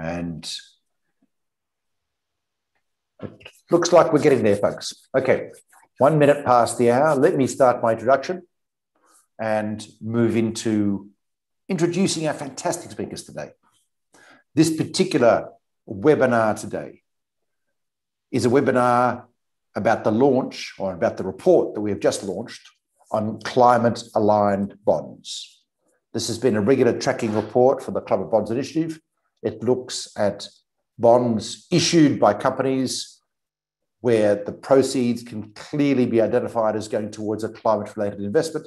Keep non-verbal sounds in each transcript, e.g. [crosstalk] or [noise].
And it looks like we're getting there, folks. Okay, one minute past the hour. Let me start my introduction and move into introducing our fantastic speakers today. This particular webinar today is a webinar about the launch or about the report that we have just launched on climate aligned bonds. This has been a regular tracking report for the Climate Bonds Initiative. It looks at bonds issued by companies where the proceeds can clearly be identified as going towards a climate related investment.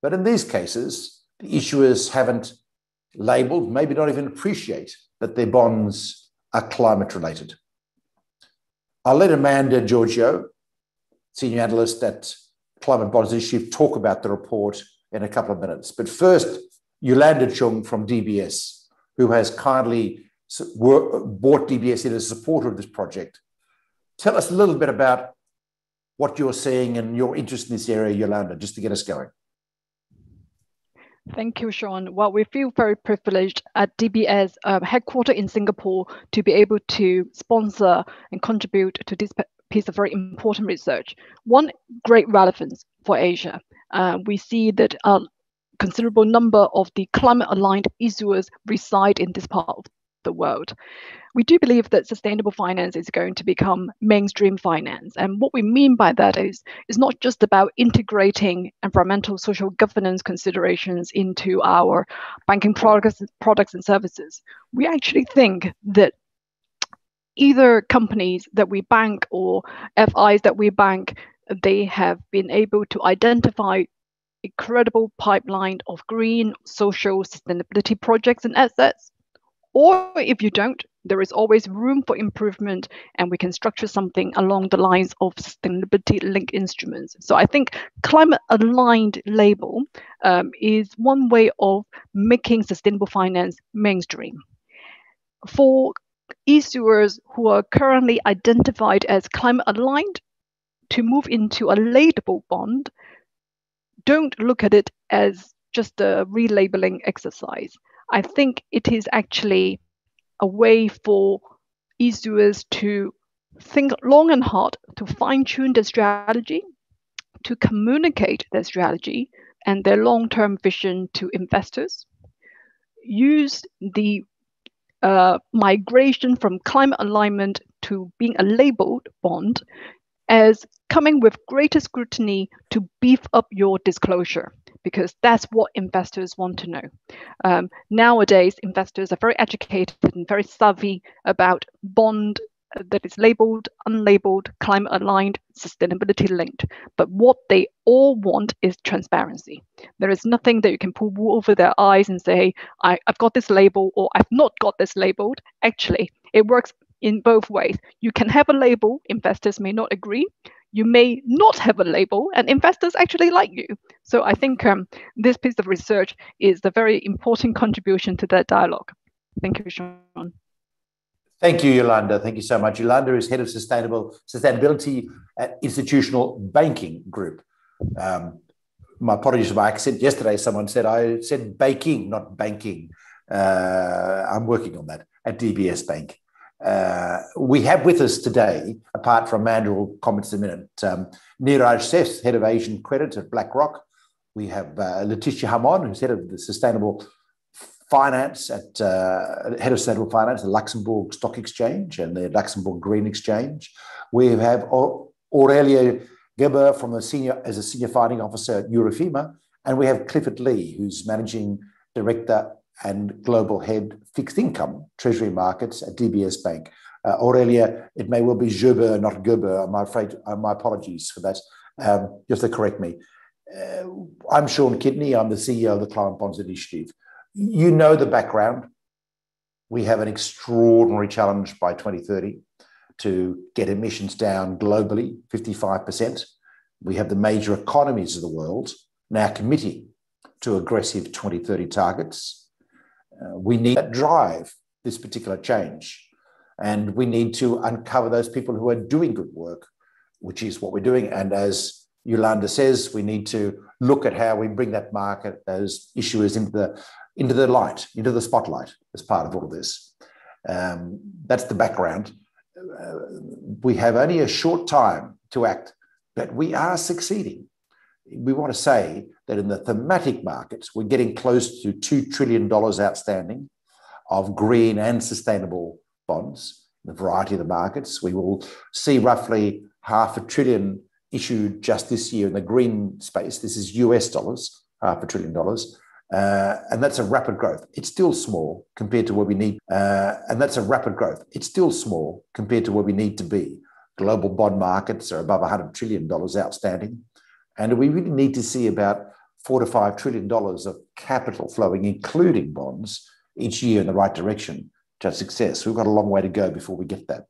But in these cases, the issuers haven't labeled, maybe not even appreciate that their bonds are climate related. I'll let Amanda Giorgio, senior analyst at Climate Bonds Initiative, talk about the report in a couple of minutes. But first, Yolanda Chung from DBS, who has kindly bought DBS as a supporter of this project. Tell us a little bit about what you're seeing and your interest in this area, Yolanda, just to get us going. Thank you, Sean. Well, we feel very privileged at DBS um, headquartered in Singapore to be able to sponsor and contribute to this piece of very important research. One great relevance for Asia. Uh, we see that a considerable number of the climate aligned issuers reside in this part of the world. We do believe that sustainable finance is going to become mainstream finance. And what we mean by that is, is not just about integrating environmental social governance considerations into our banking products, products and services. We actually think that either companies that we bank or FIs that we bank, they have been able to identify a credible pipeline of green social sustainability projects and assets or if you don't, there is always room for improvement, and we can structure something along the lines of sustainability linked instruments. So I think climate aligned label um, is one way of making sustainable finance mainstream. For issuers who are currently identified as climate aligned, to move into a label bond, don't look at it as just a relabeling exercise. I think it is actually a way for issuers to think long and hard to fine tune their strategy, to communicate their strategy and their long term vision to investors, use the uh, migration from climate alignment to being a labeled bond as coming with greater scrutiny to beef up your disclosure because that's what investors want to know. Um, nowadays, investors are very educated and very savvy about bond uh, that is labeled, unlabeled, climate aligned, sustainability linked. But what they all want is transparency. There is nothing that you can pull over their eyes and say, I, have got this label or I've not got this labeled. Actually, it works in both ways. You can have a label, investors may not agree you may not have a label and investors actually like you. So I think um, this piece of research is a very important contribution to that dialogue. Thank you, Sean. Thank you, Yolanda. Thank you so much. Yolanda is head of sustainable sustainability at Institutional Banking Group. Um, my apologies for my accent. Yesterday, someone said I said baking, not banking. Uh, I'm working on that at DBS Bank. Uh, we have with us today, apart from Amanda will comment in a minute, um, Neeraj Seth, head of Asian credit at BlackRock. We have uh, Laetitia Hamon, who's head of the sustainable finance at uh, head of sustainable finance at the Luxembourg Stock Exchange and the Luxembourg Green Exchange. We have Aurelia Geber from the senior as a senior finding officer at Eurofima, and we have Clifford Lee, who's managing director and global head fixed income treasury markets at DBS Bank. Uh, Aurelia, it may well be Gerber, not Gerber. I'm afraid, uh, my apologies for that. Um, just to correct me. Uh, I'm Sean Kidney. I'm the CEO of the Climate Bonds Initiative. You know the background. We have an extraordinary challenge by 2030 to get emissions down globally, 55%. We have the major economies of the world now committing to aggressive 2030 targets. Uh, we need to drive this particular change. And we need to uncover those people who are doing good work, which is what we're doing. And as Yolanda says, we need to look at how we bring that market, those issuers into the into the light, into the spotlight as part of all of this. Um, that's the background. Uh, we have only a short time to act, but we are succeeding. We want to say that in the thematic markets, we're getting close to $2 trillion outstanding of green and sustainable bonds in a variety of the markets. We will see roughly half a trillion issued just this year in the green space. This is US dollars, half a trillion dollars. Uh, and that's a rapid growth. It's still small compared to where we need, uh, and that's a rapid growth. It's still small compared to where we need to be. Global bond markets are above $100 trillion outstanding. And we really need to see about four to five trillion dollars of capital flowing, including bonds, each year in the right direction to success. We've got a long way to go before we get that.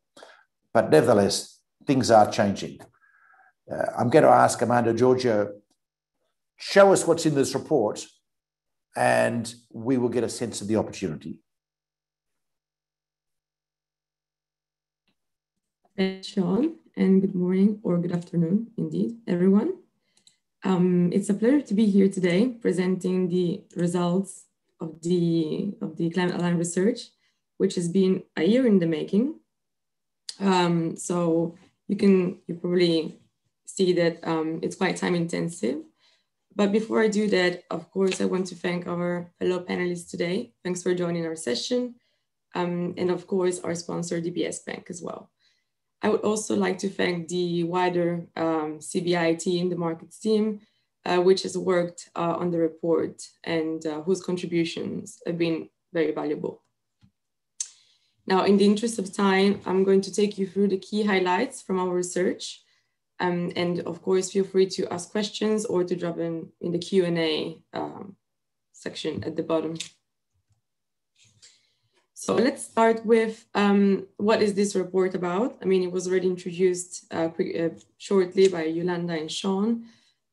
But nevertheless, things are changing. Uh, I'm going to ask Amanda Giorgio, show us what's in this report, and we will get a sense of the opportunity. Sean, and good morning or good afternoon, indeed, everyone. Um, it's a pleasure to be here today presenting the results of the, of the climate aligned research, which has been a year in the making. Um, so you can you probably see that um, it's quite time intensive. But before I do that, of course, I want to thank our fellow panelists today. Thanks for joining our session. Um, and of course, our sponsor, DBS Bank as well. I would also like to thank the wider um, CBI team, the markets team, uh, which has worked uh, on the report and uh, whose contributions have been very valuable. Now, in the interest of time, I'm going to take you through the key highlights from our research. Um, and of course, feel free to ask questions or to drop in in the Q&A um, section at the bottom. So let's start with um, what is this report about? I mean, it was already introduced uh, quick, uh, shortly by Yolanda and Sean,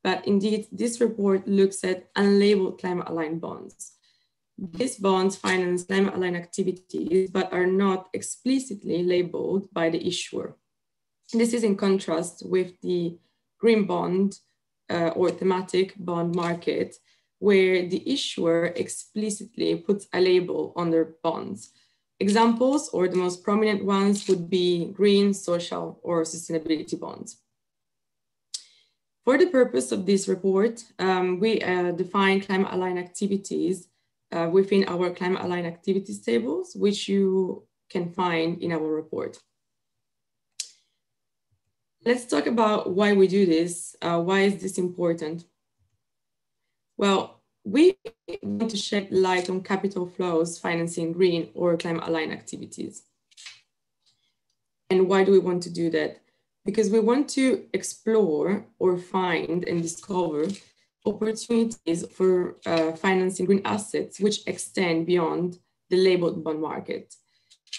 but indeed, this report looks at unlabeled climate aligned bonds. These bonds finance climate aligned activities, but are not explicitly labeled by the issuer. This is in contrast with the green bond uh, or thematic bond market, where the issuer explicitly puts a label on their bonds. Examples, or the most prominent ones, would be green, social, or sustainability bonds. For the purpose of this report, um, we uh, define climate aligned activities uh, within our climate aligned activities tables, which you can find in our report. Let's talk about why we do this. Uh, why is this important? Well, we want to shed light on capital flows financing green or climate aligned activities. And why do we want to do that? Because we want to explore or find and discover opportunities for uh, financing green assets which extend beyond the labeled bond market.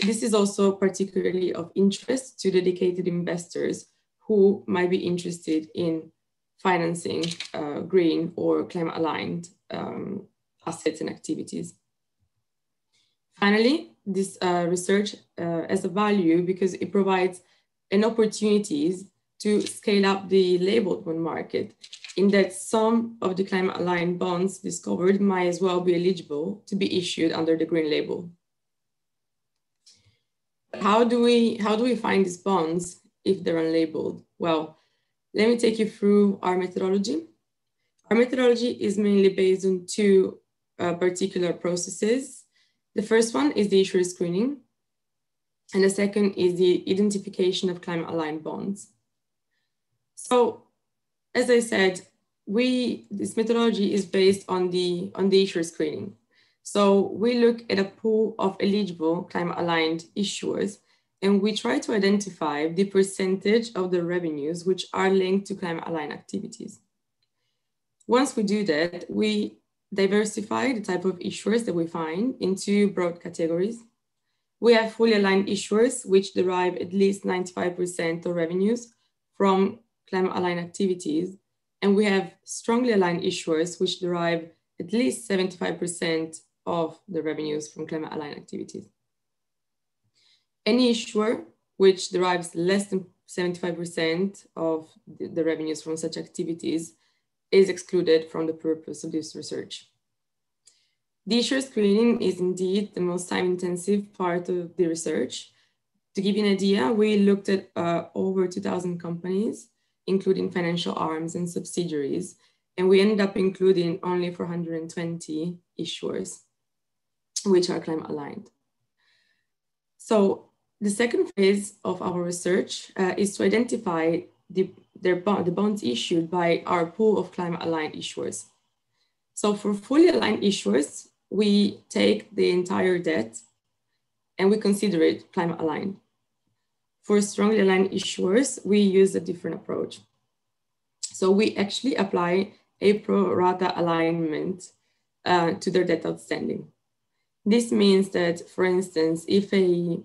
This is also particularly of interest to dedicated investors who might be interested in financing uh, green or climate aligned um, assets and activities. Finally, this uh, research uh, has a value because it provides an opportunities to scale up the labeled bond market in that some of the climate aligned bonds discovered might as well be eligible to be issued under the green label. How do we, how do we find these bonds if they're unlabeled? Well, let me take you through our methodology. Our methodology is mainly based on two uh, particular processes. The first one is the issuer screening, and the second is the identification of climate aligned bonds. So as I said, we this methodology is based on the on the issuer screening. So we look at a pool of eligible climate aligned issuers and we try to identify the percentage of the revenues which are linked to climate aligned activities. Once we do that, we diversify the type of issuers that we find into broad categories. We have fully aligned issuers, which derive at least 95% of revenues from climate aligned activities. And we have strongly aligned issuers, which derive at least 75% of the revenues from climate aligned activities. Any issuer which derives less than 75% of the, revenues from such activities is excluded from the purpose of this research. The issuer screening is indeed the most time intensive part of the research. To give you an idea, we looked at uh, over 2000 companies, including financial arms and subsidiaries, and we ended up including only 420 issuers, which are climate aligned. So the second phase of our research uh, is to identify the, their bond, the bonds issued by our pool of climate aligned issuers. So for fully aligned issuers, we take the entire debt and we consider it climate aligned. For strongly aligned issuers, we use a different approach. So we actually apply a pro rata alignment uh, to their debt outstanding. This means that, for instance, if a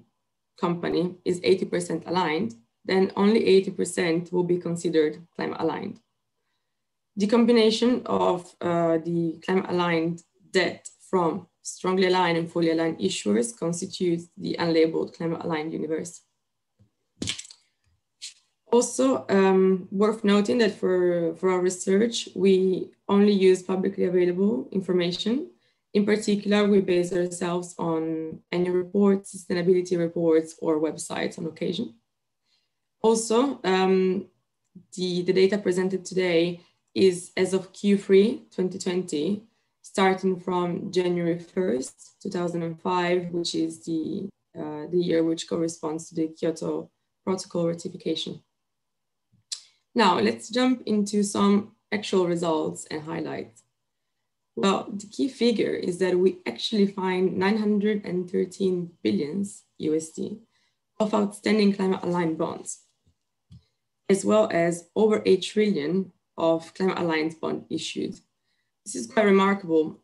company is 80% aligned, then only 80% will be considered climate aligned. The combination of uh, the climate aligned debt from strongly aligned and fully aligned issuers constitutes the unlabeled climate aligned universe. Also um, worth noting that for, for our research, we only use publicly available information. In particular, we base ourselves on annual reports, sustainability reports, or websites on occasion. Also, um, the, the data presented today is as of Q3 2020, starting from January 1st, 2005, which is the, uh, the year which corresponds to the Kyoto Protocol ratification. Now let's jump into some actual results and highlights. Well, the key figure is that we actually find 913 billions USD of outstanding climate aligned bonds, as well as over a trillion of climate aligned bond issued. This is quite remarkable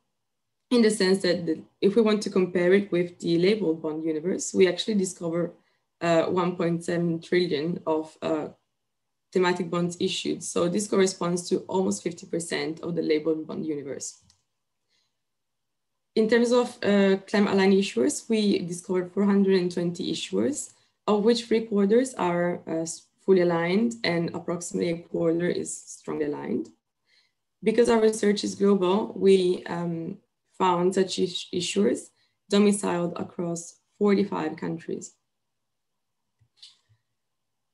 in the sense that the, if we want to compare it with the labeled bond universe, we actually discover uh, 1.7 trillion of uh, thematic bonds issued. So this corresponds to almost 50% of the labeled bond universe. In terms of uh, climate aligned issuers, we discovered 420 issuers, of which three quarters are uh, fully aligned and approximately a quarter is strongly aligned. Because our research is global, we um, found such is issuers domiciled across 45 countries.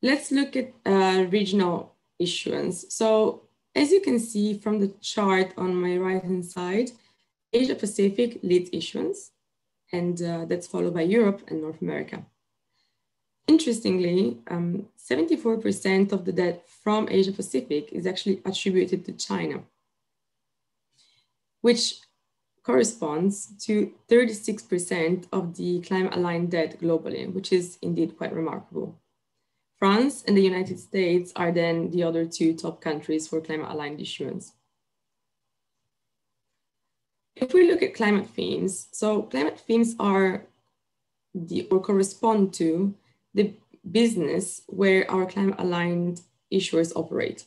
Let's look at uh, regional issuance. So as you can see from the chart on my right-hand side, Asia Pacific leads issuance, and uh, that's followed by Europe and North America. Interestingly, 74% um, of the debt from Asia Pacific is actually attributed to China, which corresponds to 36% of the climate aligned debt globally, which is indeed quite remarkable. France and the United States are then the other two top countries for climate aligned issuance. If we look at climate themes, so climate themes are the or correspond to the business where our climate aligned issuers operate.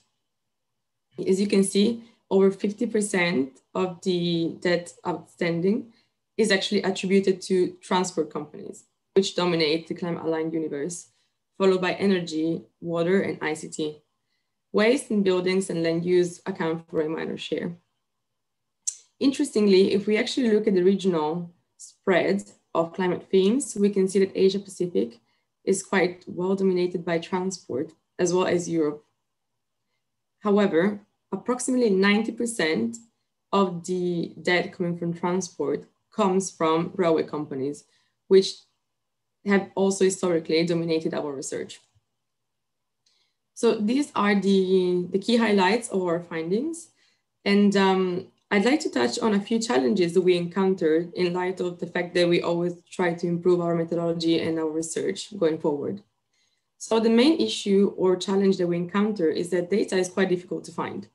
As you can see, over 50% of the debt outstanding is actually attributed to transport companies, which dominate the climate aligned universe followed by energy, water, and ICT. Waste and buildings and land use account for a minor share. Interestingly, if we actually look at the regional spread of climate themes, we can see that Asia Pacific is quite well dominated by transport as well as Europe. However, approximately 90% of the debt coming from transport comes from railway companies, which have also historically dominated our research. So these are the, the key highlights of our findings. And um, I'd like to touch on a few challenges that we encountered in light of the fact that we always try to improve our methodology and our research going forward. So the main issue or challenge that we encounter is that data is quite difficult to find.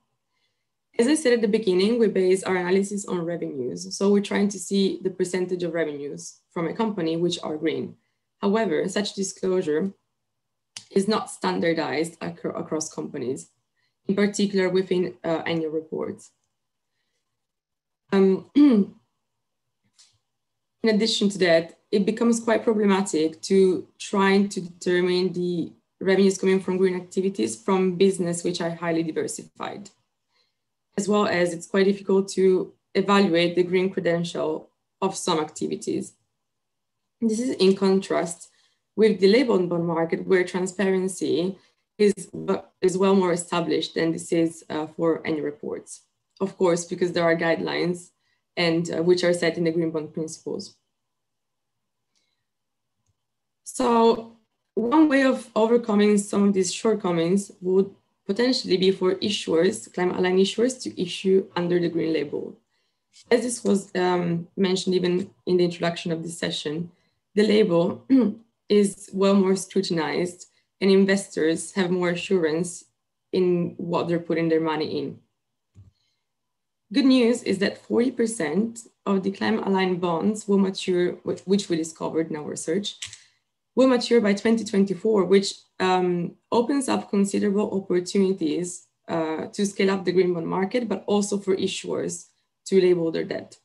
As I said at the beginning, we base our analysis on revenues. So we're trying to see the percentage of revenues from a company which are green. However, such disclosure is not standardized ac across companies, in particular within uh, annual reports. Um, [clears throat] in addition to that, it becomes quite problematic to trying to determine the revenues coming from green activities from business which are highly diversified, as well as it's quite difficult to evaluate the green credential of some activities. This is in contrast with the labeled bond market where transparency is, is well more established than this is uh, for any reports. Of course, because there are guidelines and uh, which are set in the green bond principles. So one way of overcoming some of these shortcomings would potentially be for issuers, climate aligned issuers to issue under the green label. As this was um, mentioned even in the introduction of this session, the label [clears throat] is well more scrutinized and investors have more assurance in what they're putting their money in. Good news is that 40% of the climate aligned bonds will mature, which we discovered in our research, will mature by 2024, which um, opens up considerable opportunities uh, to scale up the green bond market, but also for issuers to label their debt.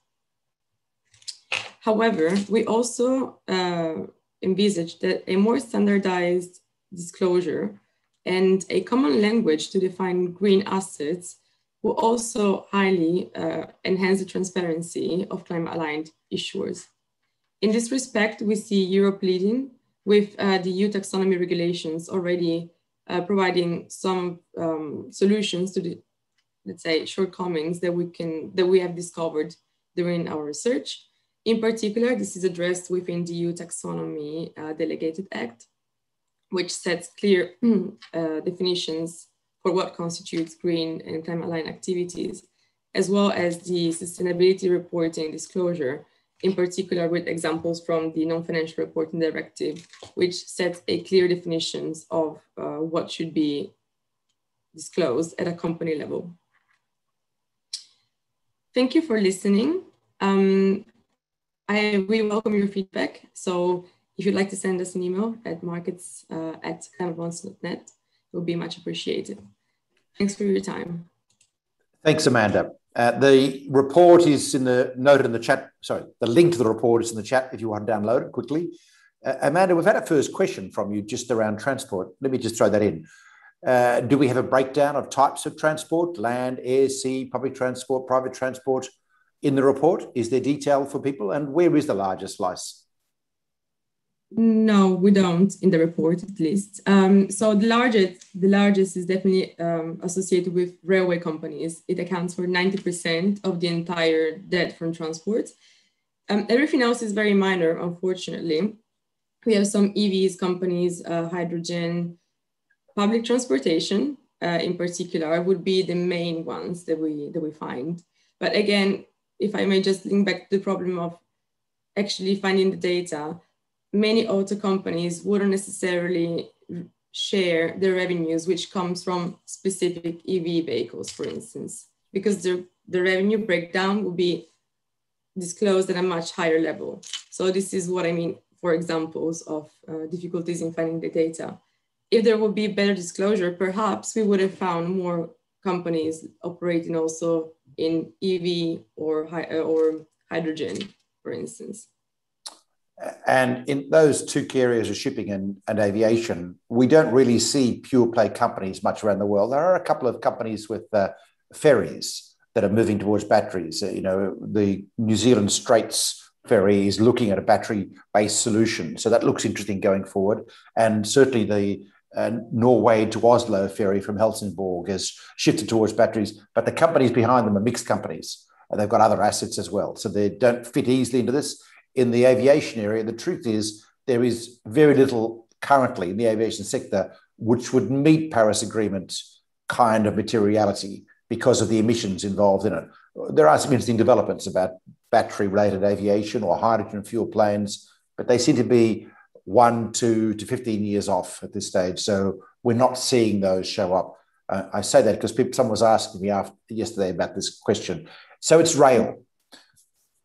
However, we also uh, envisage that a more standardized disclosure and a common language to define green assets will also highly uh, enhance the transparency of climate aligned issuers. In this respect, we see Europe leading with uh, the EU taxonomy regulations already uh, providing some um, solutions to the, let's say, shortcomings that we can that we have discovered during our research. In particular, this is addressed within the EU taxonomy uh, delegated act, which sets clear [clears throat] uh, definitions for what constitutes green and climate aligned activities, as well as the sustainability reporting disclosure, in particular with examples from the non-financial reporting directive, which sets a clear definitions of uh, what should be disclosed at a company level. Thank you for listening. Um, I, we welcome your feedback. So if you'd like to send us an email at markets uh, at climatebonds.net, it would be much appreciated. Thanks for your time. Thanks, Amanda. Uh, the report is in the note in the chat. Sorry, the link to the report is in the chat if you want to download it quickly. Uh, Amanda, we've had a first question from you just around transport. Let me just throw that in. Uh, do we have a breakdown of types of transport, land, air, sea, public transport, private transport in the report? Is there detail for people? And where is the largest slice? No, we don't in the report at least. Um, so the largest, the largest is definitely um, associated with railway companies. It accounts for 90% of the entire debt from transport. Um, everything else is very minor, unfortunately. We have some EVs companies, uh, hydrogen, public transportation uh, in particular would be the main ones that we, that we find. But again, if I may just link back to the problem of actually finding the data, many auto companies wouldn't necessarily share their revenues, which comes from specific EV vehicles, for instance, because the, the revenue breakdown will be disclosed at a much higher level. So this is what I mean for examples of uh, difficulties in finding the data. If there would be better disclosure, perhaps we would have found more companies operating also in EV or, or hydrogen, for instance. And in those two key areas of shipping and, and aviation, we don't really see pure play companies much around the world. There are a couple of companies with uh, ferries that are moving towards batteries. Uh, you know, the New Zealand Straits ferry is looking at a battery based solution. So that looks interesting going forward. And certainly the uh, Norway to Oslo ferry from Helsingborg has shifted towards batteries, but the companies behind them are mixed companies. And they've got other assets as well. So they don't fit easily into this in the aviation area, the truth is there is very little currently in the aviation sector which would meet Paris Agreement kind of materiality because of the emissions involved in it. There are some interesting developments about battery related aviation or hydrogen fuel planes, but they seem to be one, two to 15 years off at this stage. So we're not seeing those show up. Uh, I say that because people, someone was asking me after, yesterday about this question. So it's rail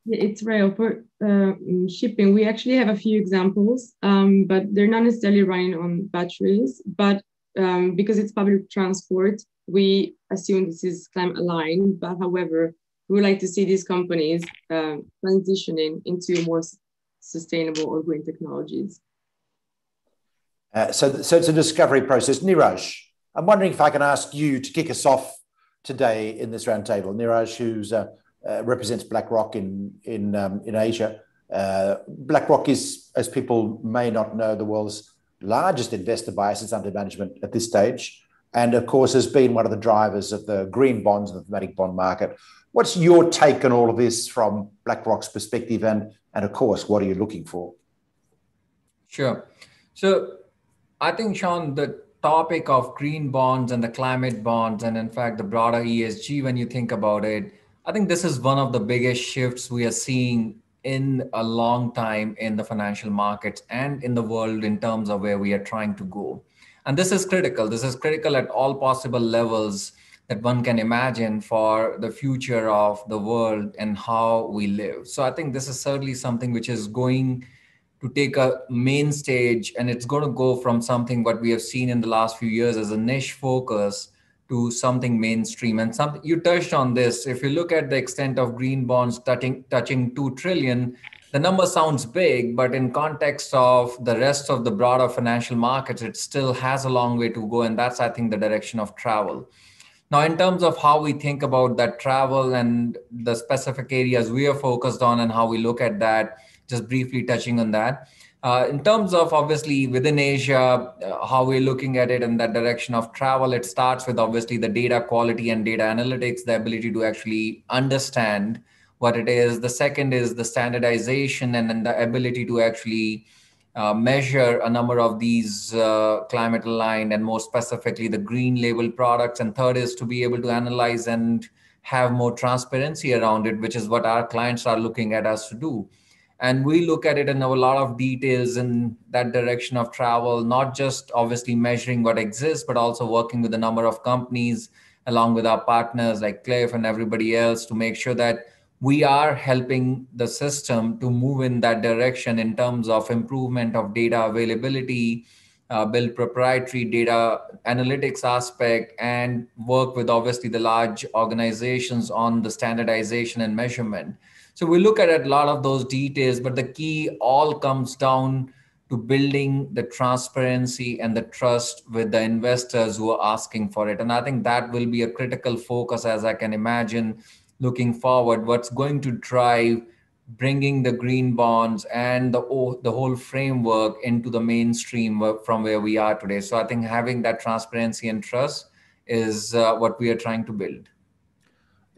it's rail for uh, shipping. We actually have a few examples, um, but they're not necessarily running on batteries. But um, because it's public transport, we assume this is climate aligned. But however, we would like to see these companies uh, transitioning into more sustainable or green technologies. Uh, so, so it's a discovery process. Neeraj, I'm wondering if I can ask you to kick us off today in this roundtable. Neeraj, who's uh, represents BlackRock in in um, in Asia. Uh, BlackRock is, as people may not know, the world's largest investor by assets under management at this stage, and of course has been one of the drivers of the green bonds and the thematic bond market. What's your take on all of this from BlackRock's perspective, and and of course, what are you looking for? Sure. So, I think Sean, the topic of green bonds and the climate bonds, and in fact the broader ESG, when you think about it I think this is one of the biggest shifts we are seeing in a long time in the financial markets and in the world in terms of where we are trying to go. And this is critical. This is critical at all possible levels that one can imagine for the future of the world and how we live. So I think this is certainly something which is going to take a main stage and it's going to go from something what we have seen in the last few years as a niche focus to something mainstream. And some you touched on this. If you look at the extent of green bonds touching touching two trillion, the number sounds big, but in context of the rest of the broader financial markets, it still has a long way to go. And that's, I think, the direction of travel. Now, in terms of how we think about that travel and the specific areas we are focused on and how we look at that, just briefly touching on that. Uh, in terms of obviously within Asia, uh, how we're looking at it in that direction of travel, it starts with obviously the data quality and data analytics, the ability to actually understand what it is. The second is the standardization and then the ability to actually uh, measure a number of these uh, climate aligned and more specifically the green label products. And third is to be able to analyze and have more transparency around it, which is what our clients are looking at us to do and we look at it in a lot of details in that direction of travel not just obviously measuring what exists but also working with a number of companies along with our partners like cliff and everybody else to make sure that we are helping the system to move in that direction in terms of improvement of data availability uh, build proprietary data analytics aspect and work with obviously the large organizations on the standardization and measurement so we look at a lot of those details, but the key all comes down to building the transparency and the trust with the investors who are asking for it. And I think that will be a critical focus, as I can imagine, looking forward. What's going to drive bringing the green bonds and the, the whole framework into the mainstream from where we are today. So I think having that transparency and trust is uh, what we are trying to build.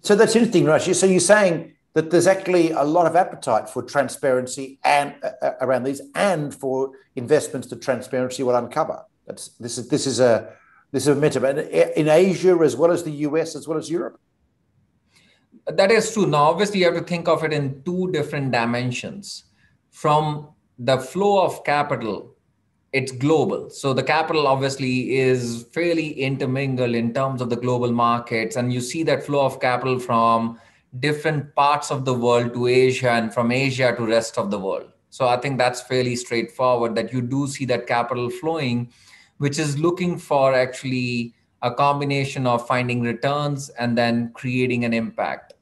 So that's interesting, Raj. So you're saying that there's actually a lot of appetite for transparency and uh, uh, around these, and for investments that transparency will uncover. That's this is this is a this is a momentum, and in Asia as well as the US as well as Europe. That is true. Now, obviously, you have to think of it in two different dimensions. From the flow of capital, it's global. So the capital obviously is fairly intermingled in terms of the global markets, and you see that flow of capital from different parts of the world to Asia and from Asia to rest of the world. So I think that's fairly straightforward that you do see that capital flowing, which is looking for actually a combination of finding returns and then creating an impact.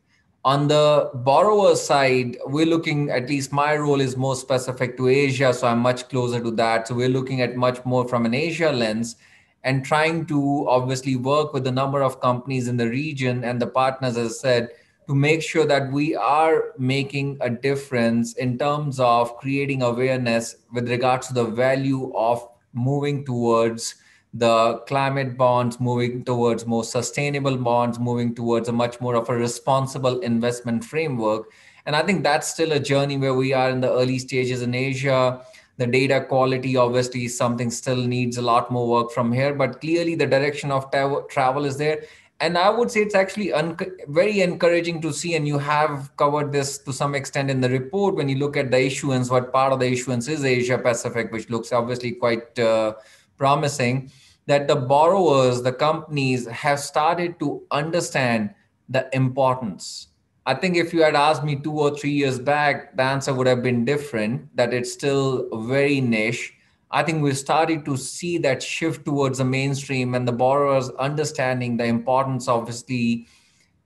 On the borrower side, we're looking, at least my role is more specific to Asia, so I'm much closer to that. So we're looking at much more from an Asia lens and trying to obviously work with a number of companies in the region and the partners, as I said, to make sure that we are making a difference in terms of creating awareness with regards to the value of moving towards the climate bonds, moving towards more sustainable bonds, moving towards a much more of a responsible investment framework. And I think that's still a journey where we are in the early stages in Asia. The data quality obviously is something still needs a lot more work from here, but clearly the direction of travel is there and I would say it's actually un- very encouraging to see, and you have covered this to some extent in the report when you look at the issuance, what part of the issuance is Asia Pacific, which looks obviously quite uh, promising, that the borrowers, the companies have started to understand the importance. I think if you had asked me two or three years back, the answer would have been different, that it's still very niche I think we're starting to see that shift towards the mainstream and the borrowers understanding the importance, obviously,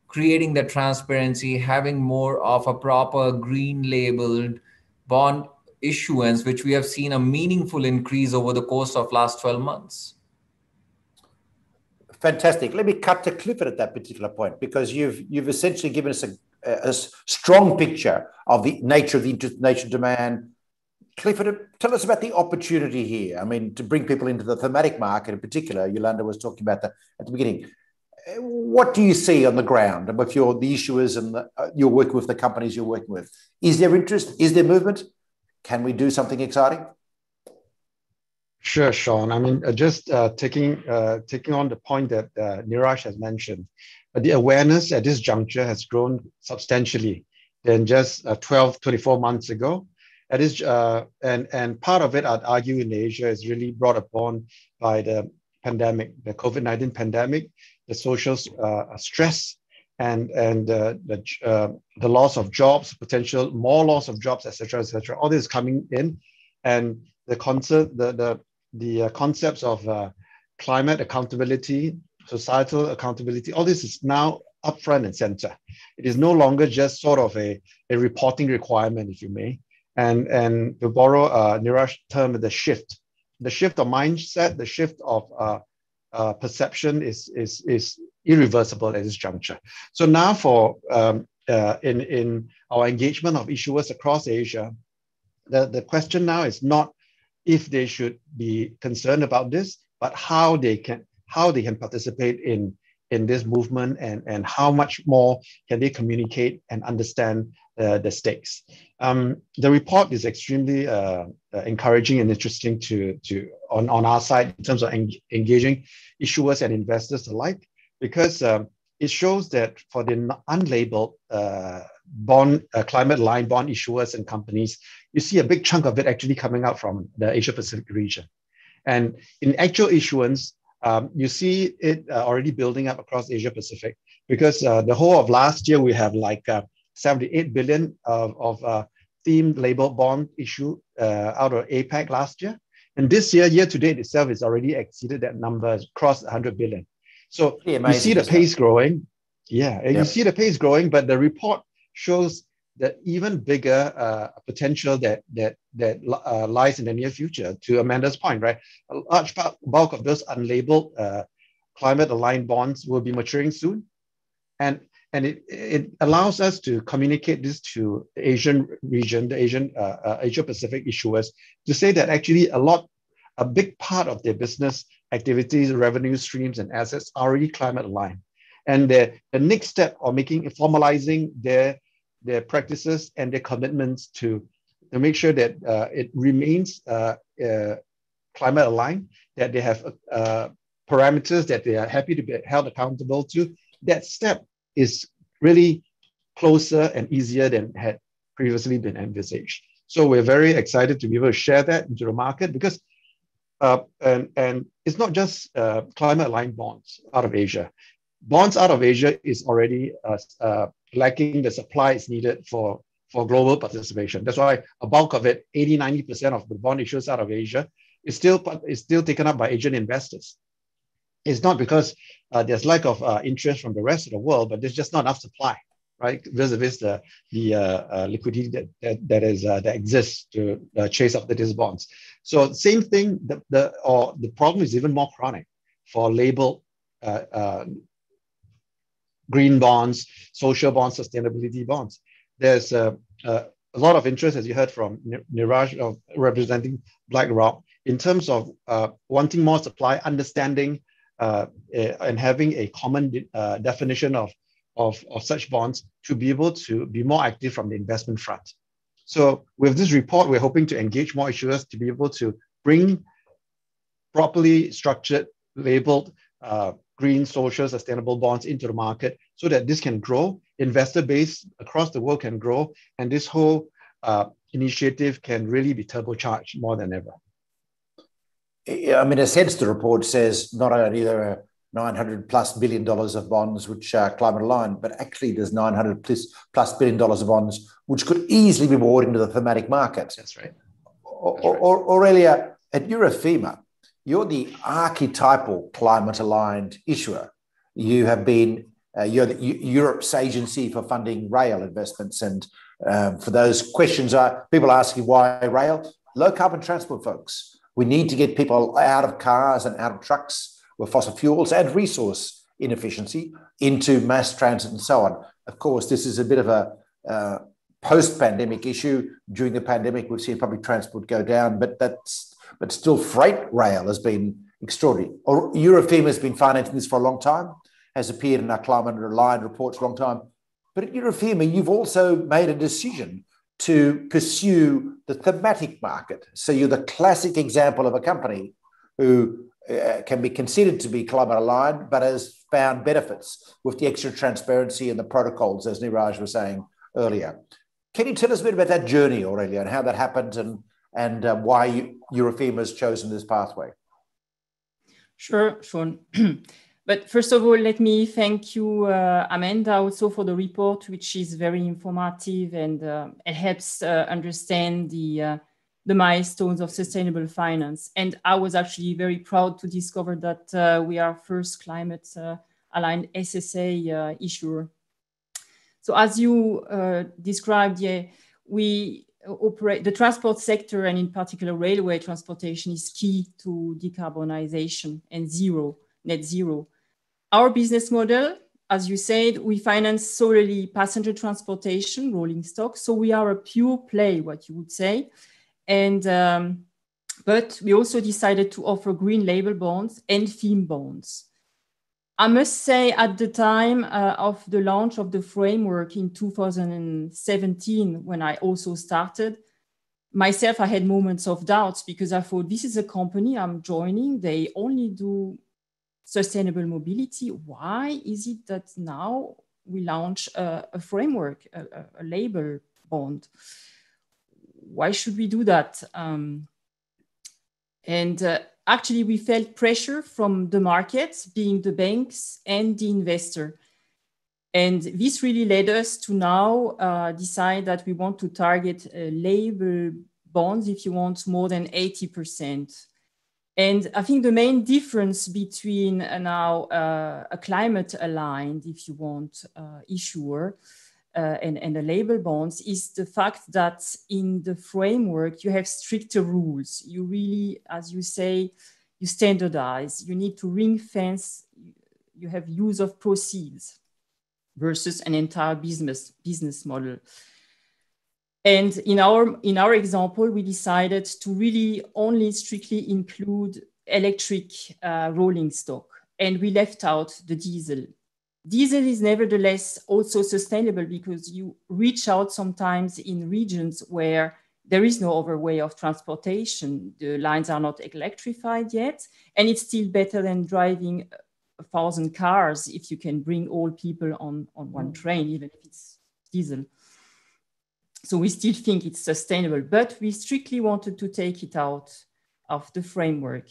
creating the transparency, having more of a proper green labeled bond issuance, which we have seen a meaningful increase over the course of last 12 months. Fantastic. Let me cut to Clifford at that particular point because you've you've essentially given us a, a strong picture of the nature of the nature demand. Clifford, tell us about the opportunity here. I mean, to bring people into the thematic market in particular. Yolanda was talking about that at the beginning. What do you see on the ground with your the issuers and the, uh, you're working with the companies you're working with? Is there interest? Is there movement? Can we do something exciting? Sure, Sean. I mean, uh, just uh, taking uh, taking on the point that uh, Neeraj has mentioned, uh, the awareness at this juncture has grown substantially than just uh, 12, 24 months ago. At this, and and part of it, I'd argue, in Asia is really brought upon by the pandemic, the COVID nineteen pandemic, the social stress, and and the the loss of jobs, potential more loss of jobs, etc., etc. All this is coming in, and the concert, the the the uh, concepts of uh, climate accountability, societal accountability, all this is now up front and center. It is no longer just sort of a, a reporting requirement, if you may. And, and to borrow uh, Neeraj's term, the shift, the shift of mindset, the shift of uh, uh, perception is, is, is irreversible at this juncture. So now for um, uh, in, in our engagement of issuers across Asia, the, the question now is not if they should be concerned about this, but how they can how they can participate in in this movement and and how much more can they communicate and understand uh, the stakes. Um, the report is extremely uh, uh, encouraging and interesting to to on, on our side in terms of en- engaging issuers and investors alike because um, it shows that for the unlabeled uh, bond uh, climate line bond issuers and companies, you see a big chunk of it actually coming out from the Asia Pacific region. And in actual issuance, um, you see it uh, already building up across Asia Pacific because uh, the whole of last year we have like uh, 78 billion of, of uh, themed labeled bond issue uh, out of APAC last year. And this year, year to date itself, is already exceeded that number, crossed 100 billion. So you see the pace growing. Yeah, and yep. you see the pace growing, but the report shows the even bigger uh, potential that that that uh, lies in the near future. To Amanda's point, right, a large bulk of those unlabeled uh, climate-aligned bonds will be maturing soon, and and it, it allows us to communicate this to the Asian region, the Asian uh, uh, Asia Pacific issuers, to say that actually a lot, a big part of their business activities, revenue streams, and assets are already climate aligned, and the the next step of making formalizing their their practices and their commitments to, to make sure that uh, it remains uh, uh, climate aligned, that they have uh, parameters that they are happy to be held accountable to. That step is really closer and easier than had previously been envisaged. So we're very excited to be able to share that into the market because uh, and, and it's not just uh, climate aligned bonds out of Asia. Bonds out of Asia is already uh, uh lacking the supply is needed for, for global participation. That's why a bulk of it, 80, 90% of the bond issues out of Asia is still, is still taken up by Asian investors. It's not because uh, there's lack of uh, interest from the rest of the world, but there's just not enough supply, right? Vis-a-vis the, the uh, uh liquidity that, that, that, is, that exists to chase after these bonds. So same thing, the, the, or the problem is even more chronic for labeled green bonds, social bonds, sustainability bonds. There's a, a, a lot of interest, as you heard from Neeraj, of representing BlackRock, in terms of uh, wanting more supply, understanding uh, and having a common de uh, definition of, of, of such bonds to be able to be more active from the investment front. So with this report, we're hoping to engage more issuers to be able to bring properly structured, labeled uh, green, social, sustainable bonds into the market so that this can grow, investor base across the world can grow, and this whole uh, initiative can really be turbocharged more than ever. I mean, in a sense the report says not only there are 900 plus billion dollars of bonds which are climate aligned, but actually there's 900 plus, plus billion dollars of bonds which could easily be brought into the thematic markets. That's right. That's right. Aurelia, at Eurofima, you're the archetypal climate aligned issuer. You have been uh, you're the, Europe's agency for funding rail investments, and um, for those questions, are people asking why rail? Low carbon transport, folks. We need to get people out of cars and out of trucks with fossil fuels and resource inefficiency into mass transit and so on. of course, this is a bit of a uh, post-pandemic issue. During the pandemic, we've seen public transport go down, but that's but still, freight rail has been extraordinary. Or Eurofima has been financing this for a long time, has appeared in our climate aligned reports a long time. But at Eurofima, you've also made a decision to pursue the thematic market. So you're the classic example of a company who uh, can be considered to be climate aligned, but has found benefits with the extra transparency and the protocols, as Neeraj was saying earlier. Can you tell us a bit about that journey, Aurelia, and how that happened and, and uh, why you, Eurofima has chosen this pathway? Sure, Sean. [clears throat] but first of all, let me thank you, uh, Amanda, also for the report, which is very informative and uh, it helps uh, understand the uh, the milestones of sustainable finance. And I was actually very proud to discover that uh, we are first climate aligned SSA issuer. So as you described, yeah, we operate the transport sector and in particular railway transportation is key to decarbonization and zero, net zero. Our business model, as you said, we finance solely passenger transportation, rolling stock. So we are a pure play, what you would say. And um, but we also decided to offer green label bonds and theme bonds. I must say, at the time uh, of the launch of the framework in 2017, when I also started, myself, I had moments of doubts because I thought this is a company I'm joining. They only do sustainable mobility. Why is it that now we launch a, a framework, a, a label bond? why should we do that? Um, and uh, actually, we felt pressure from the markets, being the banks and the investor. And this really led us to now uh, decide that we want to target uh, label bonds, if you want, more than 80%. And I think the main difference between uh, now uh, a climate aligned, if you want, uh, issuer uh, and, and the label bonds is the fact that in the framework you have stricter rules. You really, as you say, you standardize. You need to ring fence. You have use of proceeds versus an entire business business model. And in our in our example, we decided to really only strictly include electric uh, rolling stock, and we left out the diesel Diesel is nevertheless also sustainable because you reach out sometimes in regions where there is no other way of transportation. The lines are not electrified yet, and it's still better than driving a thousand cars if you can bring all people on, on one mm. train, even if it's diesel. So we still think it's sustainable, but we strictly wanted to take it out of the framework.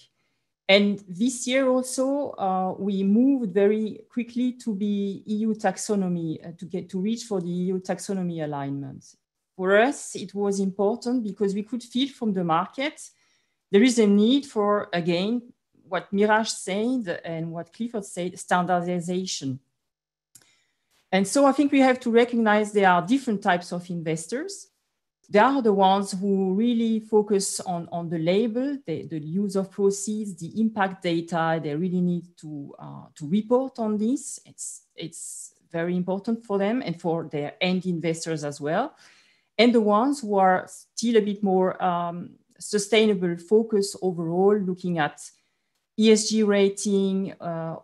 And this year also, uh, we moved very quickly to be EU taxonomy, uh, to get to reach for the EU taxonomy alignment. For us, it was important because we could feel from the market there is a need for, again, what Neeraj said and what Clifford said, standardization. And so I think we have to recognize there are different types of investors they are the ones who really focus on, on the label, the, the use of proceeds, the impact data. They really need to, uh, to report on this. It's, it's very important for them and for their end investors as well. And the ones who are still a bit more um, sustainable focus overall, looking at ESG rating, uh,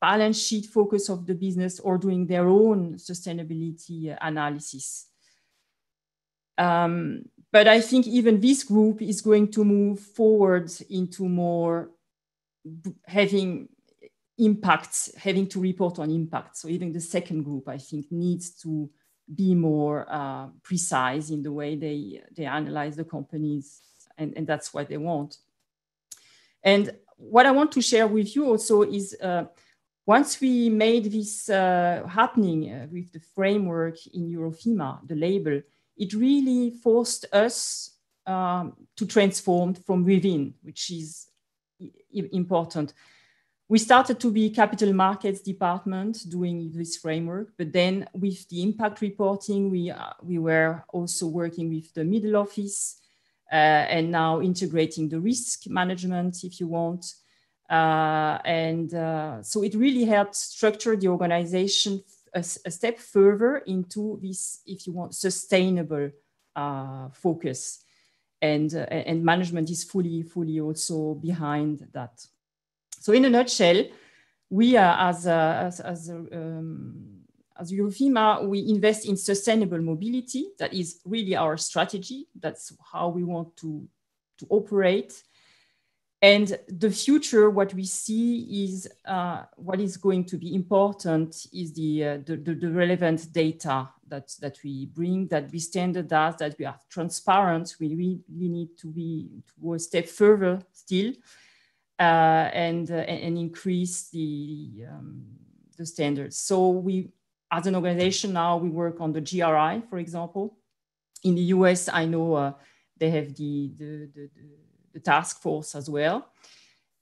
balance sheet focus of the business, or doing their own sustainability analysis. Um, but I think even this group is going to move forward into more having impacts, having to report on impact. So even the second group, I think, needs to be more uh, precise in the way they, they analyze the companies, and, and that's what they want. And what I want to share with you also is uh, once we made this uh, happening uh, with the framework in Eurofima, the label, it really forced us um, to transform from within, which is important. We started to be capital markets department doing this framework, but then with the impact reporting, we, uh, we were also working with the middle office uh, and now integrating the risk management, if you want. Uh, and uh, so it really helped structure the organization a, a step further into this, if you want, sustainable uh, focus. And, uh, and management is fully, fully also behind that. So in a nutshell, we are as, a, as, as, a, um, as Eurofima, we invest in sustainable mobility. That is really our strategy. That's how we want to, to operate. And the future, what we see is uh, what is going to be important is the, uh, the, the, the, relevant data that, that we bring, that we standardize, that we are transparent. We really need to be to a step further still uh, and, uh, and increase the, um, the standards. So we, as an organization now, we work on the GRI, for example. In the US, I know uh, they have the, the, the, the the task force as well.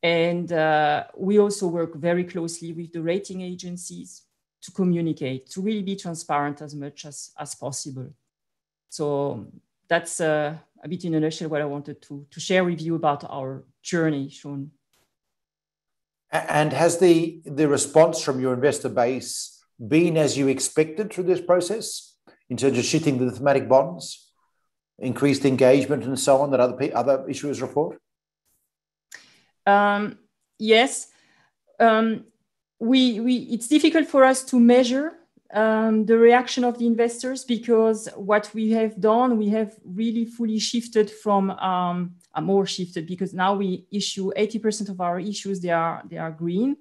And uh, we also work very closely with the rating agencies to communicate, to really be transparent as much as, as possible. So that's uh, a bit in a nutshell what I wanted to, to share with you about our journey, Sean. And has the, the response from your investor base been as you expected through this process in terms of shifting the thematic bonds? Increased engagement and so on that other other issuers report? Um, yes, um, we we it's difficult for us to measure um, the reaction of the investors because what we have done, we have really fully shifted from um, uh, more shifted because now we issue 80% of our issues they are they are green.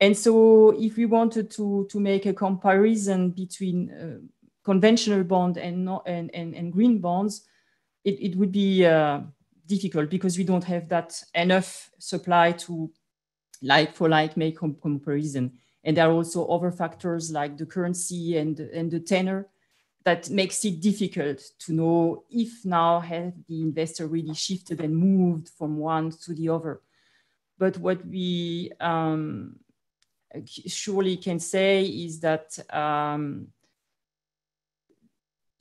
And so if we wanted to, to make a comparison between uh, conventional bond and, and, and, and green bonds, it, it would be uh, difficult because we don't have that enough supply to like for like make com comparison. And there are also other factors like the currency and, and the tenor that makes it difficult to know if now have the investor really shifted and moved from one to the other. But what we um, surely can say is that um,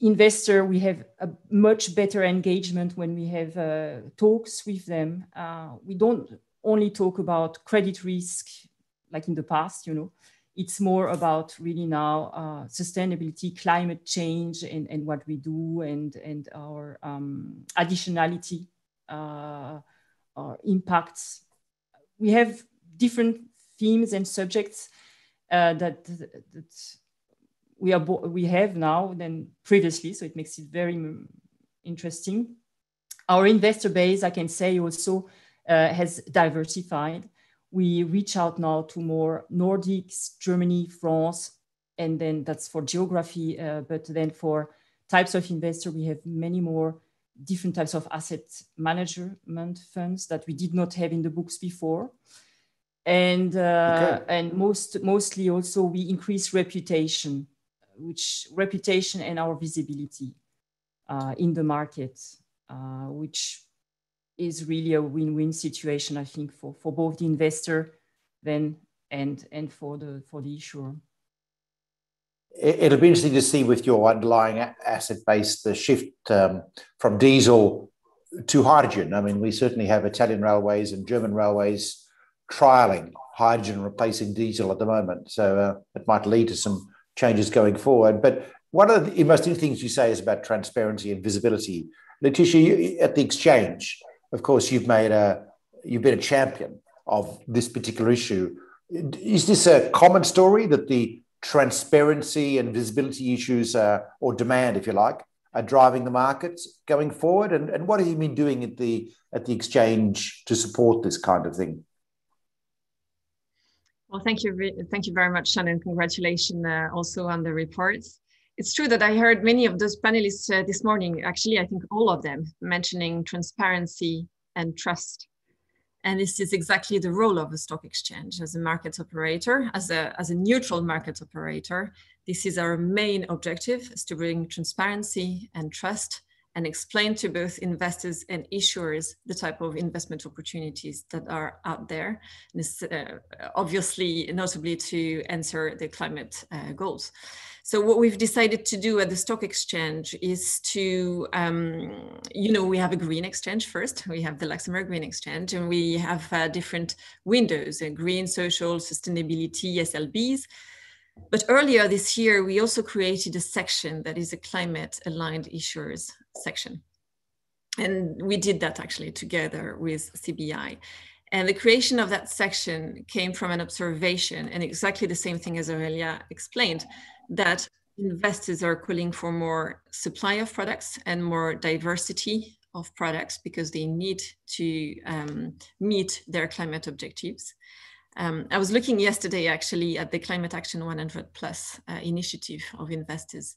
investor, we have a much better engagement when we have uh, talks with them. Uh, we don't only talk about credit risk like in the past, you know. It's more about really now uh, sustainability, climate change, and, and what we do, and and our um, additionality, uh, our impacts. We have different themes and subjects uh, that that we are we have now than previously, so it makes it very interesting. Our investor base, I can say, also uh, has diversified. We reach out now to more Nordics, Germany, France, and then that's for geography. Uh, but then for types of investor, we have many more different types of asset management funds that we did not have in the books before and uh, okay. and most mostly also we increase reputation which reputation and our visibility uh, in the market, uh, which is really a win-win situation, I think, for, for both the investor then and and for the for the issuer. It'll be interesting to see with your underlying asset base the shift um, from diesel to hydrogen. I mean, we certainly have Italian railways and German railways trialing hydrogen replacing diesel at the moment. So uh, it might lead to some changes going forward. But one of the most interesting things you say is about transparency and visibility. Laetitia, you, at the exchange, of course, you've made a you've been a champion of this particular issue. Is this a common story that the transparency and visibility issues, uh, or demand, if you like, are driving the markets going forward? And, and what have you been doing at the at the exchange to support this kind of thing? Well, thank you, thank you very much, Shannon. Congratulations uh, also on the reports. It's true that I heard many of those panelists uh, this morning, actually, I think all of them mentioning transparency and trust. And this is exactly the role of a stock exchange as a market operator, as a, as a neutral market operator. This is our main objective, is to bring transparency and trust and explain to both investors and issuers the type of investment opportunities that are out there. Uh, obviously, notably to answer the climate uh, goals. So what we've decided to do at the stock exchange is to, um, you know, we have a green exchange first. We have the Luxembourg Green Exchange, and we have uh, different windows: uh, green, social, sustainability, SLBs But earlier this year, we also created a section that is a climate aligned issuers section. And we did that actually together with CBI. And the creation of that section came from an observation, and exactly the same thing as Aurelia explained, that investors are calling for more supply of products and more diversity of products because they need to um, meet their climate objectives. Um, I was looking yesterday actually at the Climate Action 100 Plus uh, initiative of investors,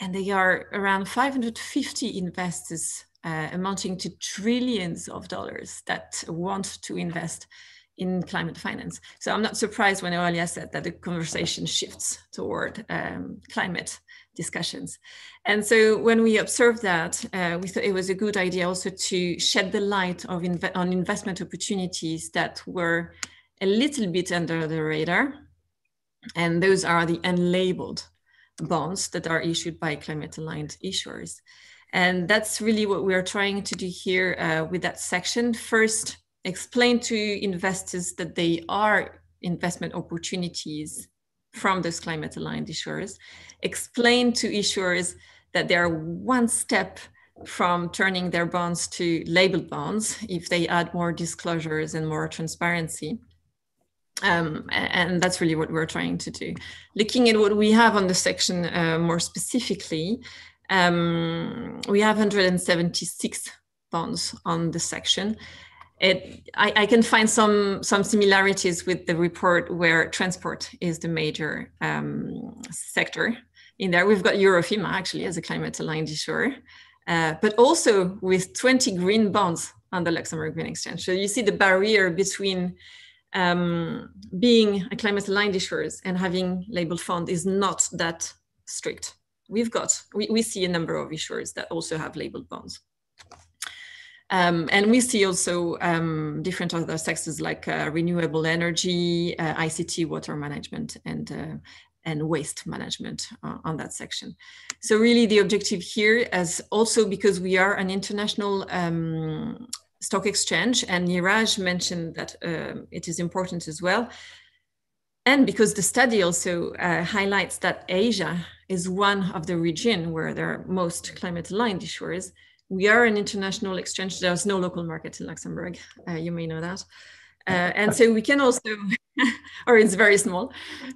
and they are around 550 investors uh, amounting to trillions of dollars that want to invest in climate finance. So I'm not surprised when Aurelia said that the conversation shifts toward um, climate discussions. And so when we observed that, uh, we thought it was a good idea also to shed the light of on investment opportunities that were a little bit under the radar. And those are the unlabeled bonds that are issued by climate aligned issuers. And that's really what we're trying to do here uh, with that section. First, explain to investors that they are investment opportunities from those climate aligned issuers. Explain to issuers that they are one step from turning their bonds to labeled bonds if they add more disclosures and more transparency. Um, and that's really what we're trying to do. Looking at what we have on the section uh, more specifically, um, we have 176 bonds on the section. It, I, I, can find some some similarities with the report where transport is the major um, sector. In there, we've got Eurofima actually as a climate aligned issuer, uh, but also with 20 green bonds on the Luxembourg Green Exchange. So you see the barrier between um, being a climate aligned issuer and having labeled fund is not that strict we've got, we, we see a number of issuers that also have labeled bonds. Um, and we see also um, different other sectors like uh, renewable energy, uh, ICT, water management, and uh, and waste management uh, on that section. So really, the objective here is also because we are an international um, stock exchange, and Neeraj mentioned that uh, it is important as well. And because the study also uh, highlights that Asia is one of the region where there are most climate aligned issuers. We are an international exchange. There's no local market in Luxembourg. Uh, you may know that. Uh, and so we can also, [laughs] or it's very small.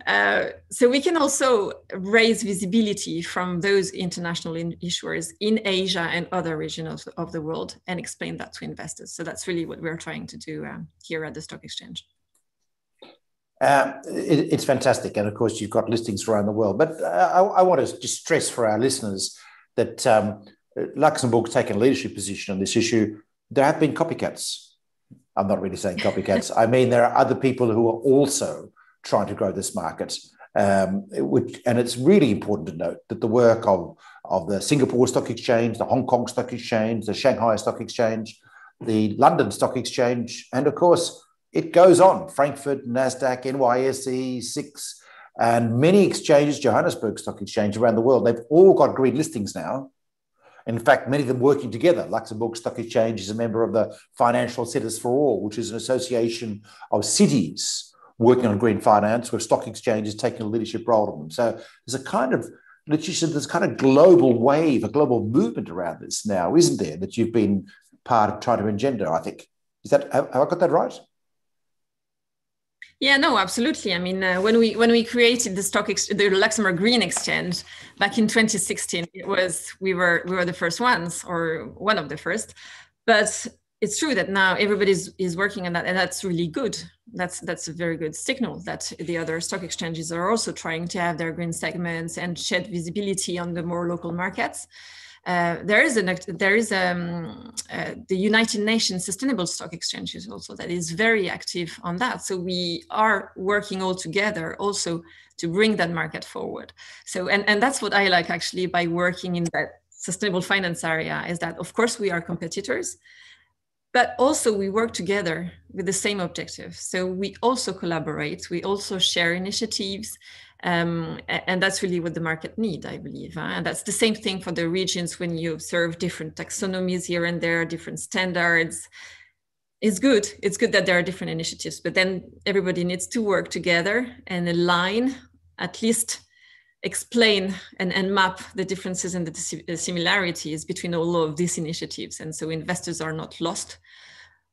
Uh, so we can also raise visibility from those international in issuers in Asia and other regions of, of, the world and explain that to investors. So that's really what we're trying to do um, here at the stock exchange. Uh, it, it's fantastic. And of course, you've got listings around the world. But uh, I, I, want to just stress for our listeners that um, Luxembourg's taken a leadership position on this issue. There have been copycats. I'm not really saying copycats. I mean, there are other people who are also trying to grow this market. Um, which, and it's really important to note that the work of, of the Singapore Stock Exchange, the Hong Kong Stock Exchange, the Shanghai Stock Exchange, the London Stock Exchange, and of course, it goes on. Frankfurt, NASDAQ, NYSE, SIX, and many exchanges, Johannesburg Stock Exchange around the world, they've all got green listings now. In fact, many of them working together. Luxembourg Stock Exchange is a member of the Financial Cities for All, which is an association of cities working on green finance, where stock exchange is taking a leadership role in them. So there's a kind of, said, there's kind of global wave, a global movement around this now, isn't there? That you've been part of trying to engender. I think is that have I got that right? Yeah, no, absolutely. I mean, uh, when we when we created the stock ex- the Luxembourg Green Exchange back in 2016, it was we were we were the first ones or one of the first. But it's true that now everybody's is working on that, and that's really good. That's that's a very good signal that the other stock exchanges are also trying to have their green segments and shed visibility on the more local markets. Uh, there is a there is um, uh, the United Nations Sustainable Stock Exchanges also that is very active on that. So we are working all together also to bring that market forward. So and and that's what I like actually by working in that sustainable finance area is that of course we are competitors, but also we work together with the same objective. So we also collaborate, we also share initiatives, um, and that's really what the market need, I believe. Huh? And that's the same thing for the regions when you observe different taxonomies here and there, different standards. It's good. It's good that there are different initiatives, but then everybody needs to work together and align at least explain and, and map the differences and the similarities between all of these initiatives. And so investors are not lost.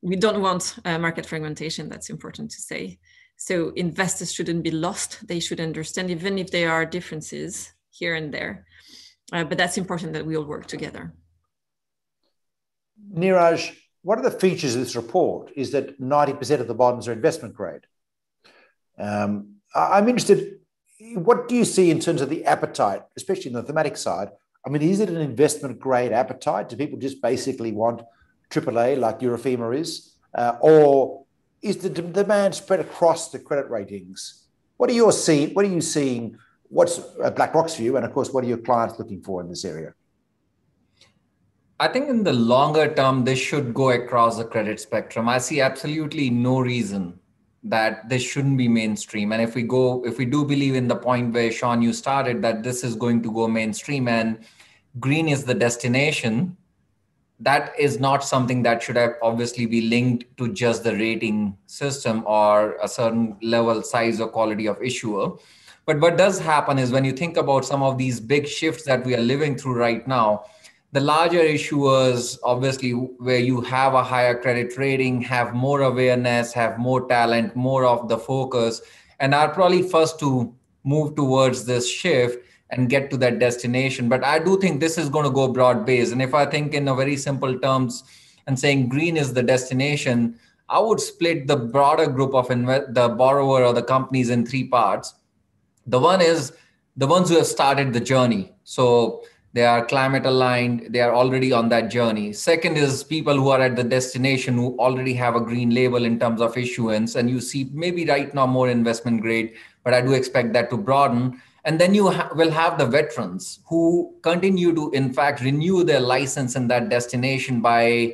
We don't want uh, market fragmentation, that's important to say. So investors shouldn't be lost. They should understand, even if there are differences here and there. Uh, but that's important that we all work together. Neeraj, one of the features of this report is that 90% of the bonds are investment grade. Um, I'm interested, what do you see in terms of the appetite, especially in the thematic side? I mean, is it an investment grade appetite? Do people just basically want AAA like Eurofima is? Uh, or is the demand spread across the credit ratings? What are you seeing? What are you seeing? What's uh, BlackRock's view, and of course, what are your clients looking for in this area? I think in the longer term, this should go across the credit spectrum. I see absolutely no reason that this shouldn't be mainstream. And if we go, if we do believe in the point where Sean, you started, that this is going to go mainstream and green is the destination, that is not something that should have obviously be linked to just the rating system or a certain level, size, or quality of issuer. But what does happen is when you think about some of these big shifts that we are living through right now, the larger issuers obviously where you have a higher credit rating have more awareness have more talent more of the focus and are probably first to move towards this shift and get to that destination. But i do think this is going to go broad based and if i think in a very simple terms and saying green is the destination i would split the broader group of the borrower or the companies in three parts. The one is the ones who have started the journey. So they are climate aligned they are already on that journey. Second is people who are at the destination who already have a green label in terms of issuance. And you see maybe right now more investment grade but i do expect that to broaden and then you ha- will have the veterans who continue to in fact renew their license in that destination by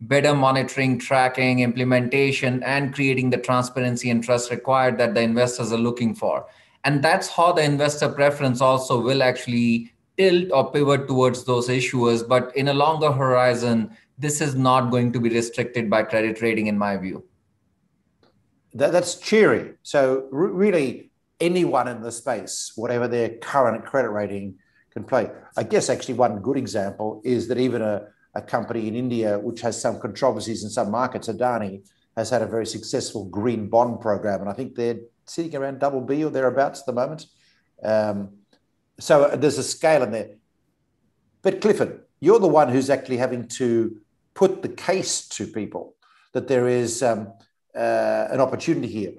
better monitoring tracking implementation and creating the transparency and trust required that the investors are looking for and that's how the investor preference also will actually tilt or pivot towards those issuers. But in a longer horizon, this is not going to be restricted by credit rating, in my view. That, that's cheery. So, really, anyone in the space, whatever their current credit rating, can play. I guess actually one good example is that even a, a company in India, which has some controversies in some markets, Adani, has had a very successful green bond program. And I think they're sitting around double B or thereabouts at the moment. Um, so uh, there's a scale in there. But Clifford, you're the one who's actually having to put the case to people that there is um, uh, an opportunity here.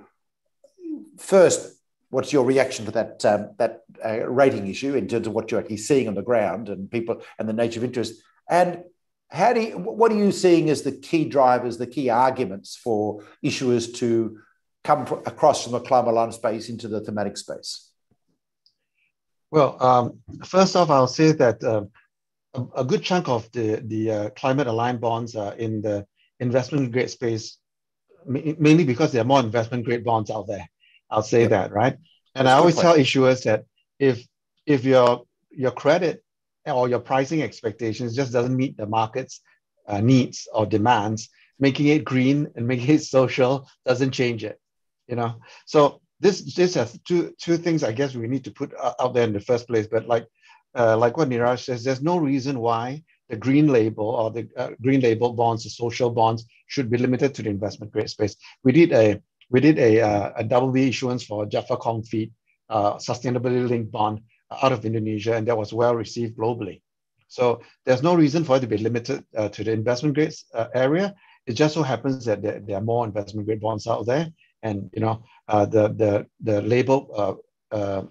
First, what's your reaction to that um, that uh, rating issue in terms of what you're actually seeing on the ground and people and the nature of interest? And how do you, what are you seeing as the key drivers, the key arguments for issuers to come across from the climate line space into the thematic space? Well, um, first off, I'll say that uh, a, a, good chunk of the, the uh, climate aligned bonds are in the investment grade space, mainly because there are more investment grade bonds out there. I'll say yep. that, right? And That's I always tell issuers that if if your your credit or your pricing expectations just doesn't meet the market's uh, needs or demands, making it green and making it social doesn't change it. You know, so this this has two two things I guess we need to put out there in the first place. But like uh, like what Neeraj says, there's no reason why the green label or the uh, green label bonds, the social bonds, should be limited to the investment grade space. We did a we did a uh, a double B issuance for Japfa Comfeed uh, sustainability linked bond out of Indonesia, and that was well received globally. So there's no reason for it to be limited uh, to the investment grade uh, area. It just so happens that there, there, are more investment grade bonds out there, and you know uh, the the the label uh,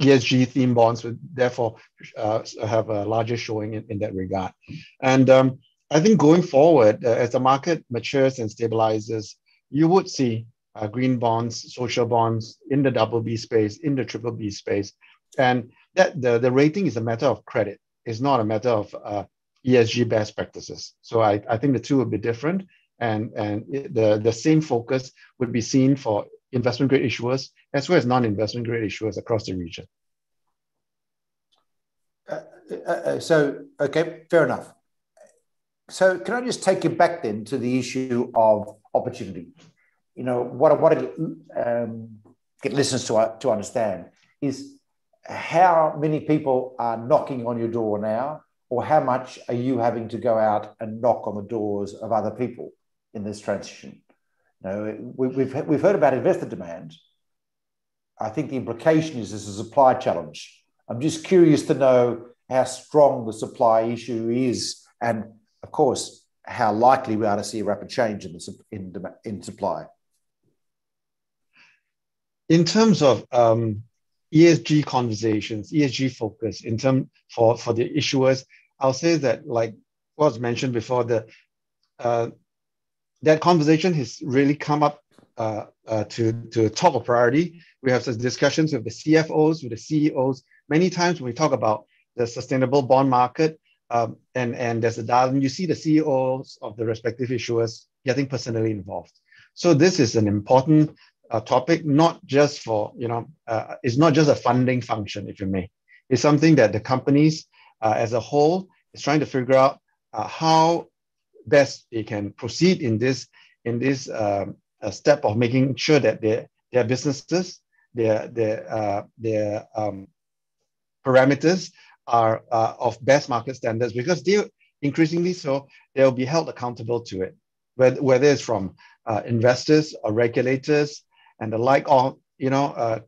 ESG theme bonds would therefore have a larger showing in, in that regard. And um, I think going forward, as the market matures and stabilizes, you would see uh, green bonds, social bonds in the double B space, in the triple B space. And that the, the rating is a matter of credit. It's not a matter of ESG best practices. So I, I think the two would be different and, and the, the same focus would be seen for investment grade issuers as well as non-investment grade issuers across the region. Uh, uh, uh, so, okay, fair enough. So, can I just take you back then to the issue of opportunity? You know, what what um, get listeners to, to understand is how many people are knocking on your door now, or how much are you having to go out and knock on the doors of other people in this transition? You know, we, we've, we've heard about investor demand. I think the implication is this is a supply challenge. I'm just curious to know how strong the supply issue is, and of course, how likely we are to see a rapid change in, the, in, in supply. In terms of um, ESG conversations, ESG focus in term for, for the issuers, I'll say that like was mentioned before, the uh, that conversation has really come up uh, uh, to to top of priority. We have some discussions with the CFOs, with the CEOs. Many times when we talk about the sustainable bond market, um, and and there's a dialogue, you see the CEOs of the respective issuers getting personally involved. So this is an important uh, topic, not just for, you know, uh, it's not just a funding function, if you may. It's something that the companies uh, as a whole is trying to figure out uh, how best they can proceed in this in this um, step of making sure that their their businesses, their their uh, their um, parameters are uh, of best market standards because they increasingly so they'll be held accountable to it, whether, whether it's from investors or regulators and the like, or you know, uh,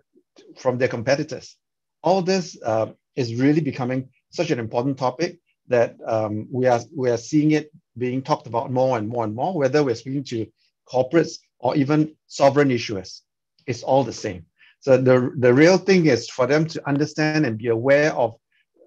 from their competitors. All this uh, is really becoming such an important topic that um, we are we are seeing it being talked about more and more and more. Whether we're speaking to corporates or even sovereign issuers, it's all the same. So the the real thing is for them to understand and be aware of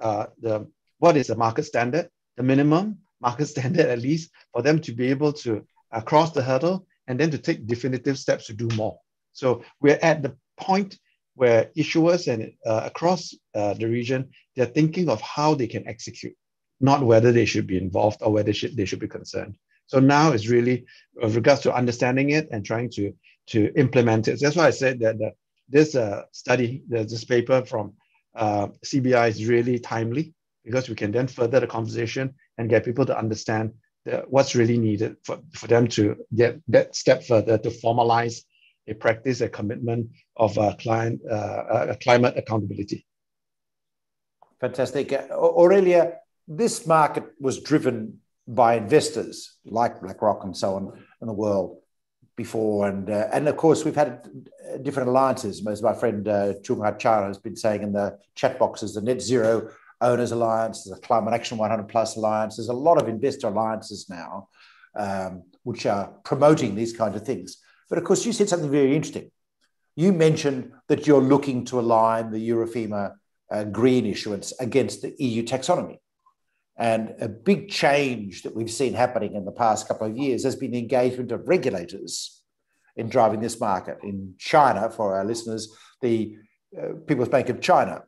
uh, the what is the market standard, the minimum market standard at least, for them to be able to uh, cross the hurdle and then to take definitive steps to do more. So we're at the point where issuers and uh, across uh, the region, they're thinking of how they can execute, not whether they should be involved or whether they should, be concerned. So now it's really with regards to understanding it and trying to, to implement it. So that's why I said that the, this uh, study, this paper from uh, CBI is really timely because we can then further the conversation and get people to understand what's really needed for, for them to get that step further to formalize a practice, a commitment of uh, client, uh, climate accountability. Fantastic. Aurelia, this market was driven by investors like BlackRock and so on in the world before. And, uh, and of course, we've had different alliances, as my friend uh, Chung has been saying in the chat boxes, the Net Zero Owners Alliance, the Climate Action 100 Plus Alliance. There's a lot of investor alliances now um, which are promoting these kind of things. But of course, you said something very interesting. You mentioned that you're looking to align the Eurofima uh, green issuance against the EU taxonomy. And a big change that we've seen happening in the past couple of years has been the engagement of regulators in driving this market. In China, for our listeners, the uh, People's Bank of China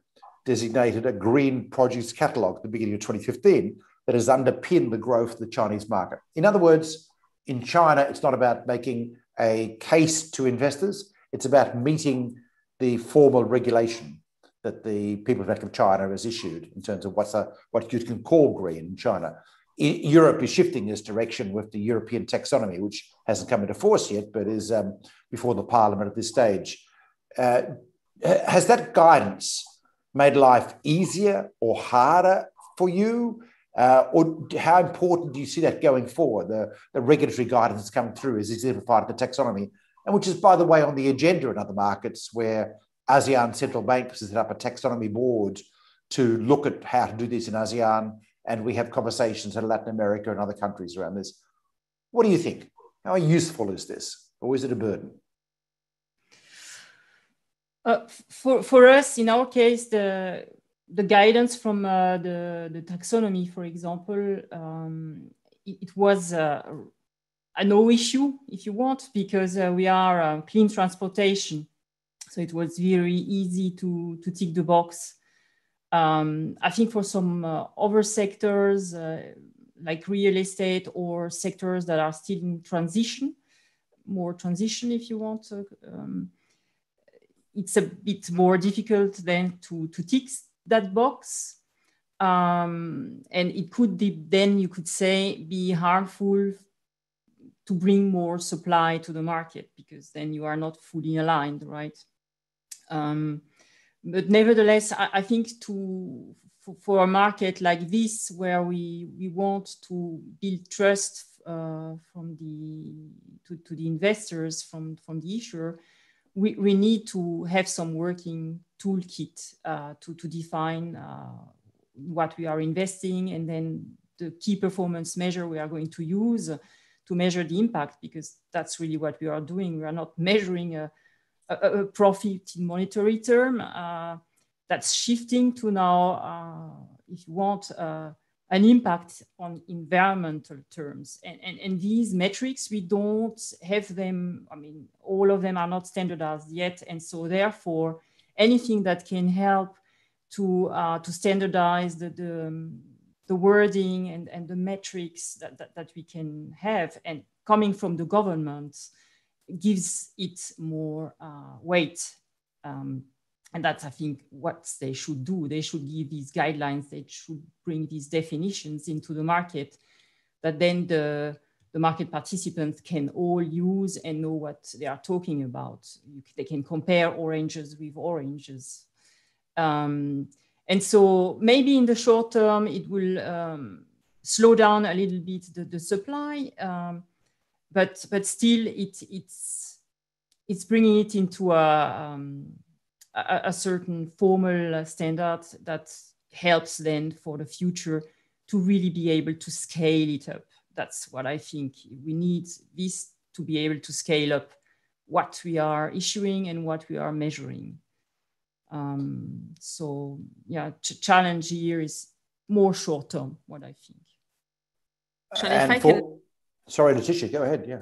designated a green projects catalogue at the beginning of 2015 that has underpinned the growth of the Chinese market. In other words, in China, it's not about making a case to investors. It's about meeting the formal regulation that the People's Bank of China has issued in terms of what's a, what you can call green in China. Europe is shifting this direction with the European taxonomy, which hasn't come into force yet, but is um, before the Parliament at this stage. Uh, has that guidance made life easier or harder for you? Uh, or how important do you see that going forward? The, the regulatory guidance that's coming through is exemplified in the taxonomy, and which is, by the way, on the agenda in other markets where ASEAN central banks has set up a taxonomy board to look at how to do this in ASEAN, and we have conversations in Latin America and other countries around this. What do you think? How useful is this, or is it a burden? Uh, for, for us, in our case, the the guidance from uh, the, the taxonomy, for example, um, it, it, was uh, a no issue, if you want, because uh, we are uh, clean transportation. So it was very easy to, to tick the box. Um, I think for some uh, other sectors, uh, like real estate or sectors that are still in transition, more transition, if you want, um, it's a bit more difficult then to, to tick that box. Um, and it could be, then you could say, be harmful to bring more supply to the market because then you are not fully aligned, right? Um, but nevertheless, I, I think to for, for, a market like this, where we we want to build trust uh, from the to, to the investors from from the issuer, we, we need to have some working toolkit uh, to to define uh, what we are investing and then the key performance measure we are going to use to measure the impact because that's really what we are doing. We are not measuring a, a, profit in monetary term. Uh, that's shifting to now, uh, if you want, uh, an impact on environmental terms. And, and, and these metrics, we don't have them, I mean, all of them are not standardized yet. And so therefore, anything that can help to, uh, to standardize the, the, the wording and, and the metrics that, that, that we can have and coming from the government gives it more uh, weight. Um, and that's, I think, what they should do. They should give these guidelines, they should bring these definitions into the market that then the, the market participants can all use and know what they are talking about. They can compare oranges with oranges. Um, and so maybe in the short term, it will um, slow down a little bit the, the supply, um, but, but still it, it's, it's bringing it into a, um, a, a, certain formal standard that helps then for the future to really be able to scale it up. That's what I think we need this to be able to scale up what we are issuing and what we are measuring. Um, so yeah, ch challenge here is more short term, what I think. And for, can... Sorry, Laetitia, go ahead. Yeah.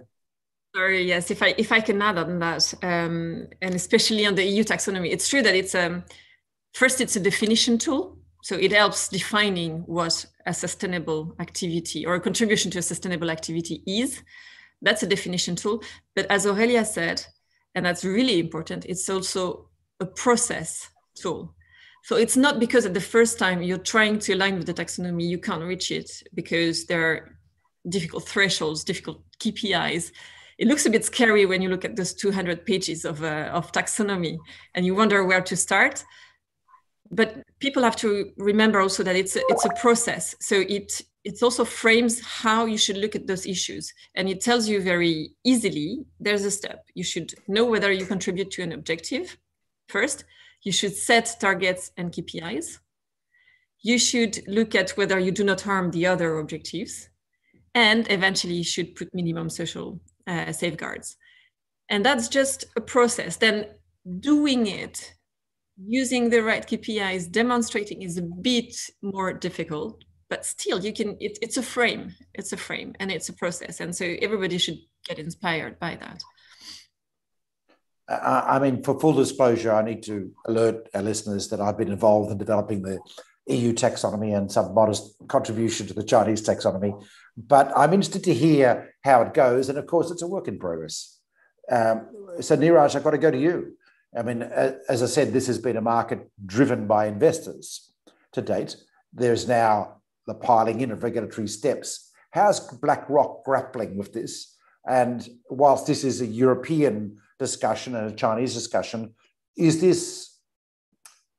Sorry, yes. If I if I can add on that, um, and especially on the EU taxonomy, it's true that it's um, first it's a definition tool, so it helps defining what a sustainable activity or a contribution to a sustainable activity is. That's a definition tool. But as Aurelia said, and that's really important, it's also a process tool. So it's not because at the first time you're trying to align with the taxonomy, you can't reach it because there are difficult thresholds, difficult KPIs. It looks a bit scary when you look at those 200 pages of, uh, of taxonomy and you wonder where to start. But people have to remember also that it's a, it's a process. So it it also frames how you should look at those issues and it tells you very easily there's a step you should know whether you contribute to an objective First, you should set targets and KPIs. You should look at whether you do not harm the other objectives. And eventually, should put minimum social uh, safeguards. And that's just a process. Then doing it using the right KPIs, demonstrating is a bit more difficult, but still you can, it, it's a frame, it's a frame and it's a process. And so everybody should get inspired by that. I mean, for full disclosure, I need to alert our listeners that I've been involved in developing the EU taxonomy and some modest contribution to the Chinese taxonomy. But I'm interested to hear how it goes. And of course, it's a work in progress. Um, so, Neeraj, I've got to go to you. I mean, as I said, this has been a market driven by investors to date. There's now the piling in of regulatory steps. How's BlackRock grappling with this? And whilst this is a European discussion and a Chinese discussion. Is this,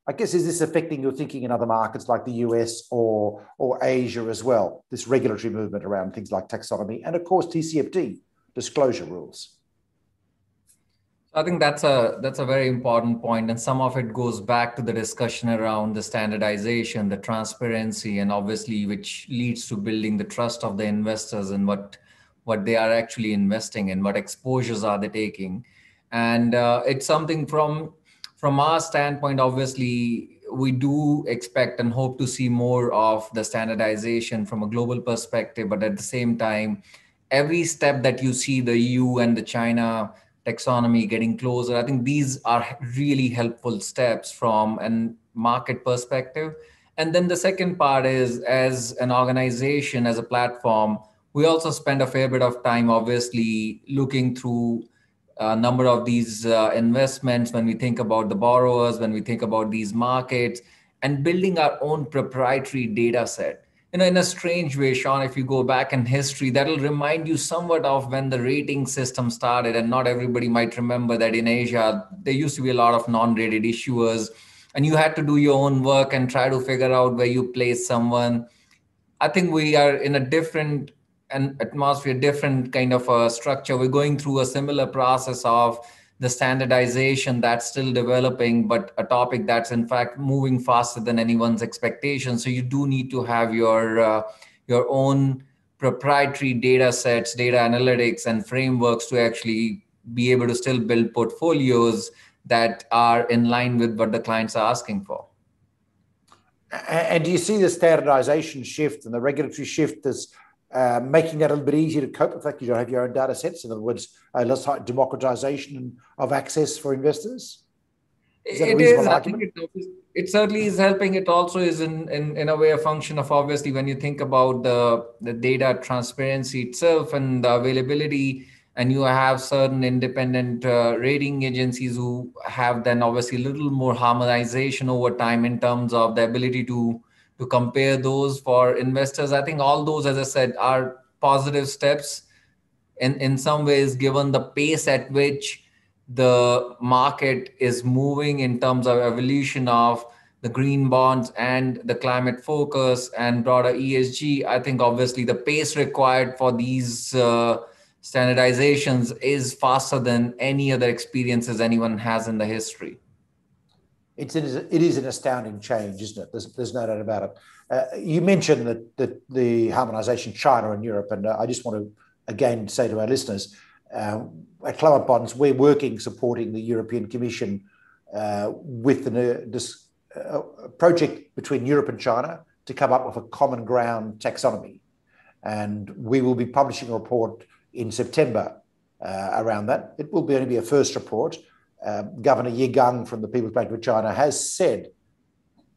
I guess, is this affecting your thinking in other markets like the US or, or Asia as well? This regulatory movement around things like taxonomy and, of course, TCFD disclosure rules. I think that's a that's a very important point, and some of it goes back to the discussion around the standardization, the transparency, and obviously which leads to building the trust of the investors and what what they are actually investing in, what exposures are they taking and uh, it's something from from our standpoint obviously we do expect and hope to see more of the standardization from a global perspective. But at the same time every step that you see the eu and the china taxonomy getting closer i think these are really helpful steps from a market perspective. And then the second part is as an organization as a platform we also spend a fair bit of time obviously looking through a number of these uh, investments when we think about the borrowers when we think about these markets and building our own proprietary data set you know, in a strange way, Sean, if you go back in history, that'll remind you somewhat of when the rating system started. And not everybody might remember that in Asia, there used to be a lot of non rated issuers, and you had to do your own work and try to figure out where you place someone. I think we are in a different an atmosphere, different kind of a structure. We're going through a similar process of the standardization that's still developing, but a topic that's in fact moving faster than anyone's expectation. So you do need to have your uh, your own proprietary data sets, data analytics, and frameworks to actually be able to still build portfolios that are in line with what the clients are asking for. And do you see the standardization shift and the regulatory shift as uh, making that a little bit easier to cope with the fact you don't have your own data sets. In other words, uh, less democratization of access for investors. Is it is. I think it, it, certainly is helping. It also is in, in, in a way a function of obviously when you think about the, the data transparency itself and the availability, and you have certain independent uh, rating agencies who have then obviously a little more harmonization over time in terms of the ability to to compare those for investors. I think all those, as I said, are positive steps. In, in some ways, given the pace at which the market is moving in terms of evolution of the green bonds and the climate focus and broader ESG, I think obviously the pace required for these uh, standardizations is faster than any other experiences anyone has in the history it's it is an astounding change, isn't it? There's, there's no doubt about it. Uh, you mentioned that, that the harmonisation China and Europe, and uh, I just want to again say to our listeners, uh, at Climate Bonds, we're working supporting the European Commission uh, with the, this uh, project between Europe and China to come up with a common ground taxonomy, and we will be publishing a report in September uh, around that. It will be only be a first report um, Governor Yi Gang from the People's Bank of China has said,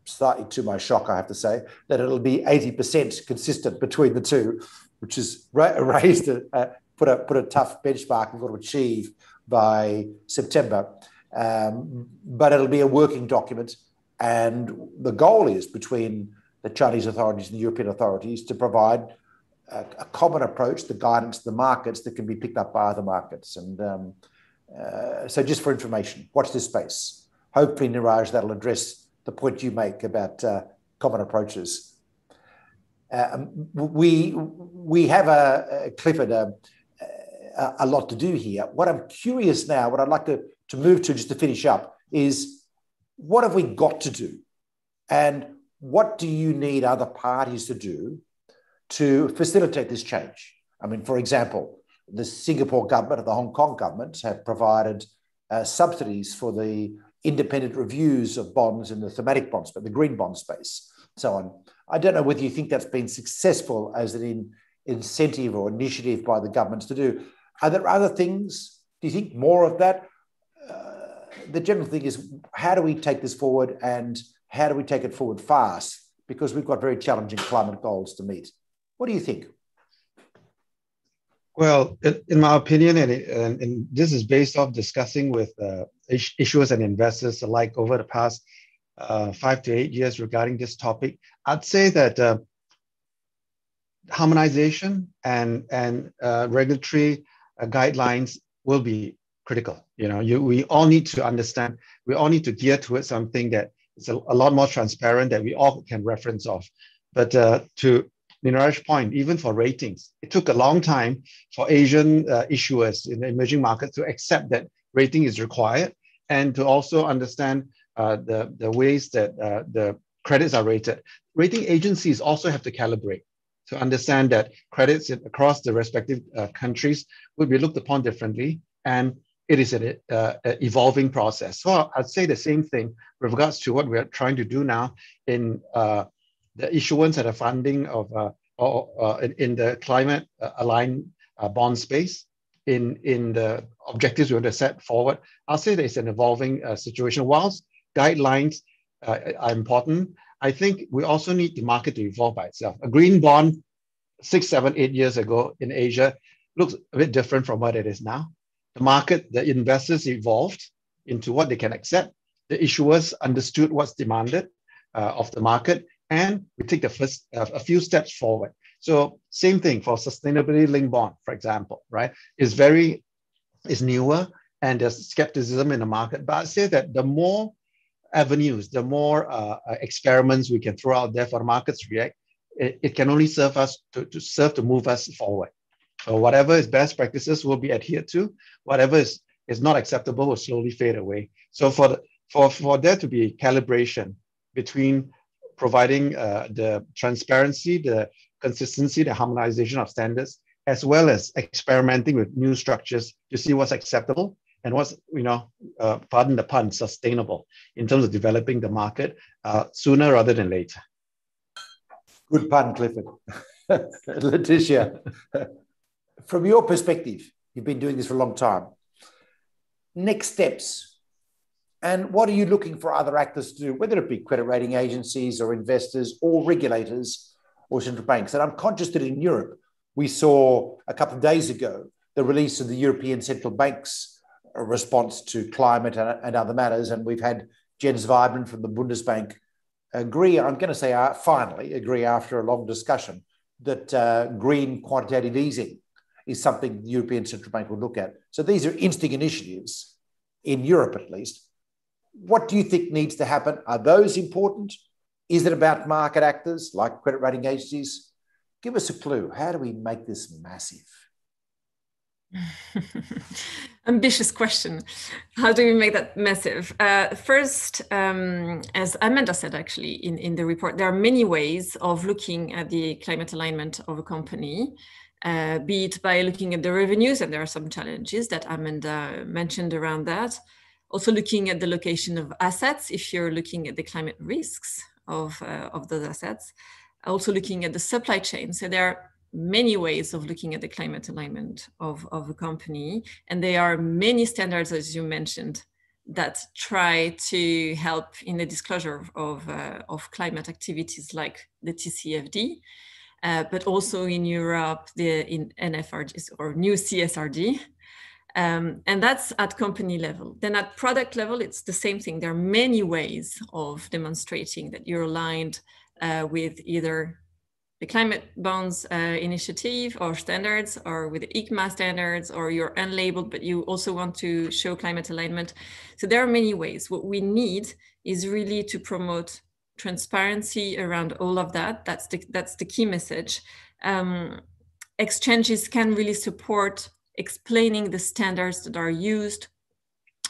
slightly to my shock, I have to say, that it'll be 80% consistent between the two, which has [laughs] raised a, uh, put a put a tough benchmark we've got to achieve by September. Um, but it'll be a working document, and the goal is between the Chinese authorities and the European authorities to provide a, a common approach, the guidance the markets that can be picked up by other markets. And um, uh, so just for information, watch this space. Hopefully, Neeraj, that'll address the point you make about uh, common approaches. Uh, we we have a, a Clifford a, a, lot to do here. What I'm curious now, what I'd like to, to move to just to finish up is what have we got to do, and what do you need other parties to do to facilitate this change? I mean, for example, the Singapore government and the Hong Kong government have provided uh, subsidies for the independent reviews of bonds in the thematic bonds, but the green bond space, so on. I don't know whether you think that's been successful as an in, incentive or initiative by the governments to do. Are there other things? Do you think more of that? Uh, the general thing is how do we take this forward and how do we take it forward fast? Because we've got very challenging climate goals to meet. What do you think? Well, in my opinion, and, and, and this is based off discussing with uh, issuers and investors alike over the past uh, five to eight years regarding this topic, I'd say that uh, harmonization and and uh, regulatory uh, guidelines will be critical. You know, you, we all need to understand. We all need to gear towards something that is a, a lot more transparent that we all can reference off. But uh, to Neeraj point, even for ratings, it took a long time for Asian uh, issuers in the emerging markets to accept that rating is required and to also understand uh, the, the ways that uh, the credits are rated. Rating agencies also have to calibrate to understand that credits across the respective uh, countries would be looked upon differently and it is an uh, evolving process. So I'd say the same thing with regards to what we're trying to do now in uh, the issuance and the funding of uh, or, uh, in, in, the climate uh, aligned bond space in, in the objectives we want to set forward. I'll say that it's an evolving situation. Whilst guidelines are important, I think we also need the market to evolve by itself. A green bond six, seven, eight years ago in Asia looks a bit different from what it is now. The market, the investors evolved into what they can accept. The issuers understood what's demanded uh, of the market and we take the first uh, a few steps forward. So same thing for sustainability linked bond, for example, right? Is very is newer and there's skepticism in the market. But I say that the more avenues, the more uh, uh, experiments we can throw out there for the markets react, it, it can only serve us to, to serve to move us forward. So whatever is best practices will be adhered to. Whatever is, is not acceptable will slowly fade away. So for the, for, for there to be calibration between providing uh, the transparency, the consistency, the harmonization of standards, as well as experimenting with new structures to see what's acceptable and what's, you know, uh, pardon the pun, sustainable in terms of developing the market uh, sooner rather than later. Good pun, Clifford. [laughs] Laetitia, from your perspective, you've been doing this for a long time. Next steps, and what are you looking for other actors to do, whether it be credit rating agencies or investors or regulators or central banks? And I'm conscious that in Europe, we saw a couple of days ago the release of the European Central Bank's response to climate and, and other matters. And we've had Jens Weidmann from the Bundesbank agree, I'm going to say uh, finally, agree after a long discussion that uh, green quantitative easing is something the European Central Bank will look at. So these are interesting initiatives in Europe, at least. What do you think needs to happen? Are those important? Is it about market actors like credit rating agencies? Give us a clue. How do we make this massive? [laughs] Ambitious question. How do we make that massive? Uh, first, um, as Amanda said actually in, in the report, there are many ways of looking at the climate alignment of a company, uh, be it by looking at the revenues, and there are some challenges that Amanda mentioned around that. Also looking at the location of assets, if you're looking at the climate risks of, uh, of those assets. Also looking at the supply chain. So there are many ways of looking at the climate alignment of, of a company. And there are many standards, as you mentioned, that try to help in the disclosure of, uh, of climate activities like the TCFD, uh, but also in Europe, the in NFRD or new CSRD. Um, and that's at company level. Then at product level, it's the same thing. There are many ways of demonstrating that you're aligned uh, with either the climate bonds uh, initiative or standards or with the ICMA standards or you're unlabeled but you also want to show climate alignment so there are many ways what we need is really to promote transparency around all of that that's the that's the key message um, exchanges can really support explaining the standards that are used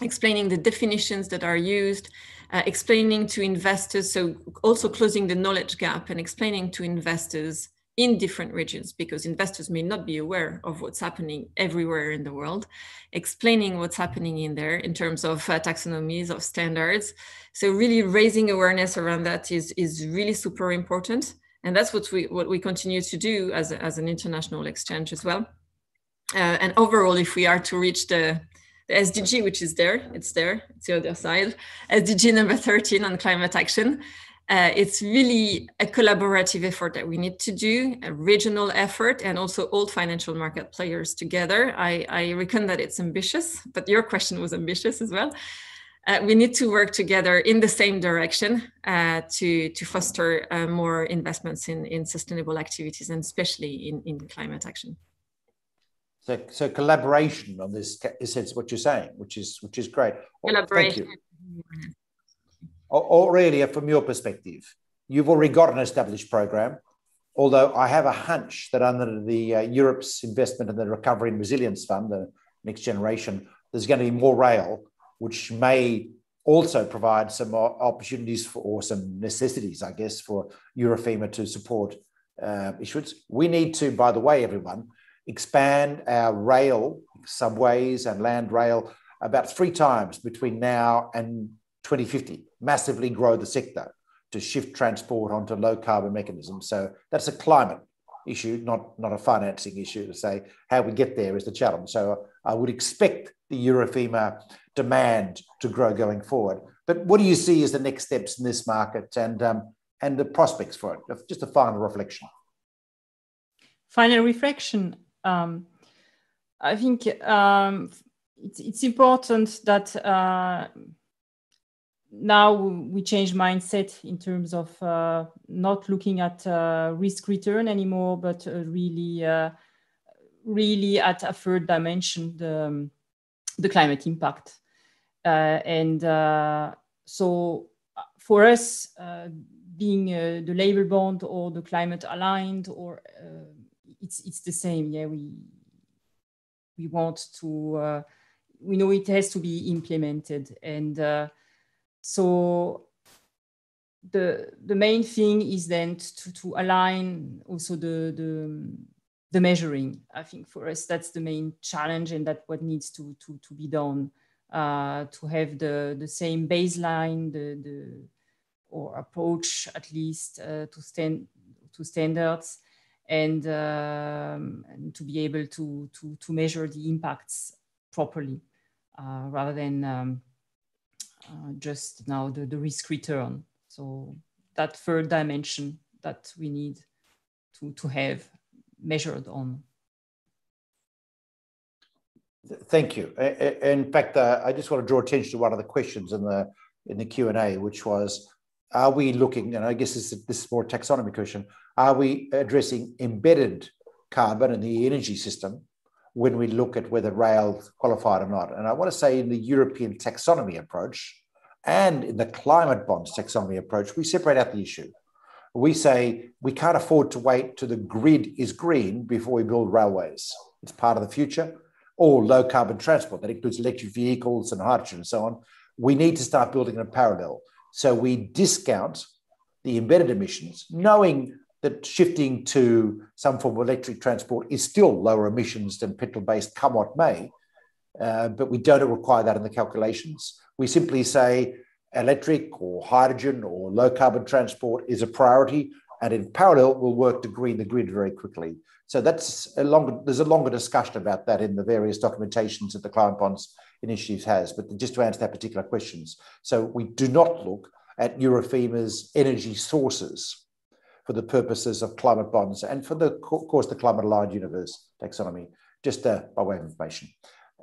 explaining the definitions that are used uh, explaining to investors, so also closing the knowledge gap and explaining to investors in different regions because investors may not be aware of what's happening everywhere in the world, explaining what's happening in there in terms of uh, taxonomies, of standards. So really raising awareness around that is, is really super important. And that's what we, what we continue to do as, as an international exchange as well. Uh, and overall, if we are to reach the the SDG, which is there, it's there, it's the other side. SDG number 13 on climate action. Uh, it's really a collaborative effort that we need to do, a regional effort, and also all financial market players together. I, I reckon that it's ambitious, but your question was ambitious as well. Uh, we need to work together in the same direction uh, to, to foster uh, more investments in, in sustainable activities, and especially in, in climate action. So, so collaboration on this is what you're saying, which is which is great. Collaboration. Thank you. Aurelia, from your perspective, you've already got an established program. Although I have a hunch that under the uh, Europe's investment in the Recovery and Resilience Fund, the next generation, there's going to be more rail, which may also provide some opportunities for or some necessities, I guess, for Eurofima to support uh, issuance. We need to, by the way, everyone, expand our rail, subways, and land rail about three times between now and 2050, massively grow the sector to shift transport onto low carbon mechanisms. So that's a climate issue, not, not a financing issue to say how we get there is the challenge. So I would expect the Eurofima demand to grow going forward. But what do you see as the next steps in this market and, um, and the prospects for it? Just a final reflection. Final reflection um, I think um, it's, it's, important that uh, now we change mindset in terms of uh, not looking at uh, risk return anymore, but uh, really, uh, really at a third dimension, the, um, the climate impact. Uh, and so for us, being the label bond or the climate aligned, or it's it's the same. Yeah, we we want to. we know it has to be implemented, and so the the main thing is then to, to align also the, the the measuring. I think for us that's the main challenge, and that what needs to to to be done uh, to have the the same baseline, the the or approach at least uh, to stand to standards, and um, and to be able to to to measure the impacts properly, uh, rather than um, uh, just now the, the risk return. So that third dimension that we need to, to have measured on. Thank you. In fact, uh, I just want to draw attention to one of the questions in the in the Q and A, which was, are we looking? And I guess this is, this is more taxonomy question. Are we addressing embedded carbon in the energy system when we look at whether rail qualified or not. And I want to say in the European taxonomy approach and in the climate bonds taxonomy approach, we separate out the issue. We say we can't afford to wait till the grid is green before we build railways. It's part of the future or low carbon transport. That includes electric vehicles and hydrogen and so on. We need to start building in a parallel. So we discount the embedded emissions, knowing that shifting to some form of electric transport is still lower emissions than petrol based, come what may. Uh, but we don't require that in the calculations. We simply say electric or hydrogen or low carbon transport is a priority, and in parallel, we'll work to green the grid very quickly. So that's a longer. There's a longer discussion about that in the various documentations that the Climate Bonds Initiative has. But just to answer that particular questions, so we do not look at Eurofima's energy sources for the purposes of climate bonds and for the of course the climate aligned universe taxonomy just uh, by way of information.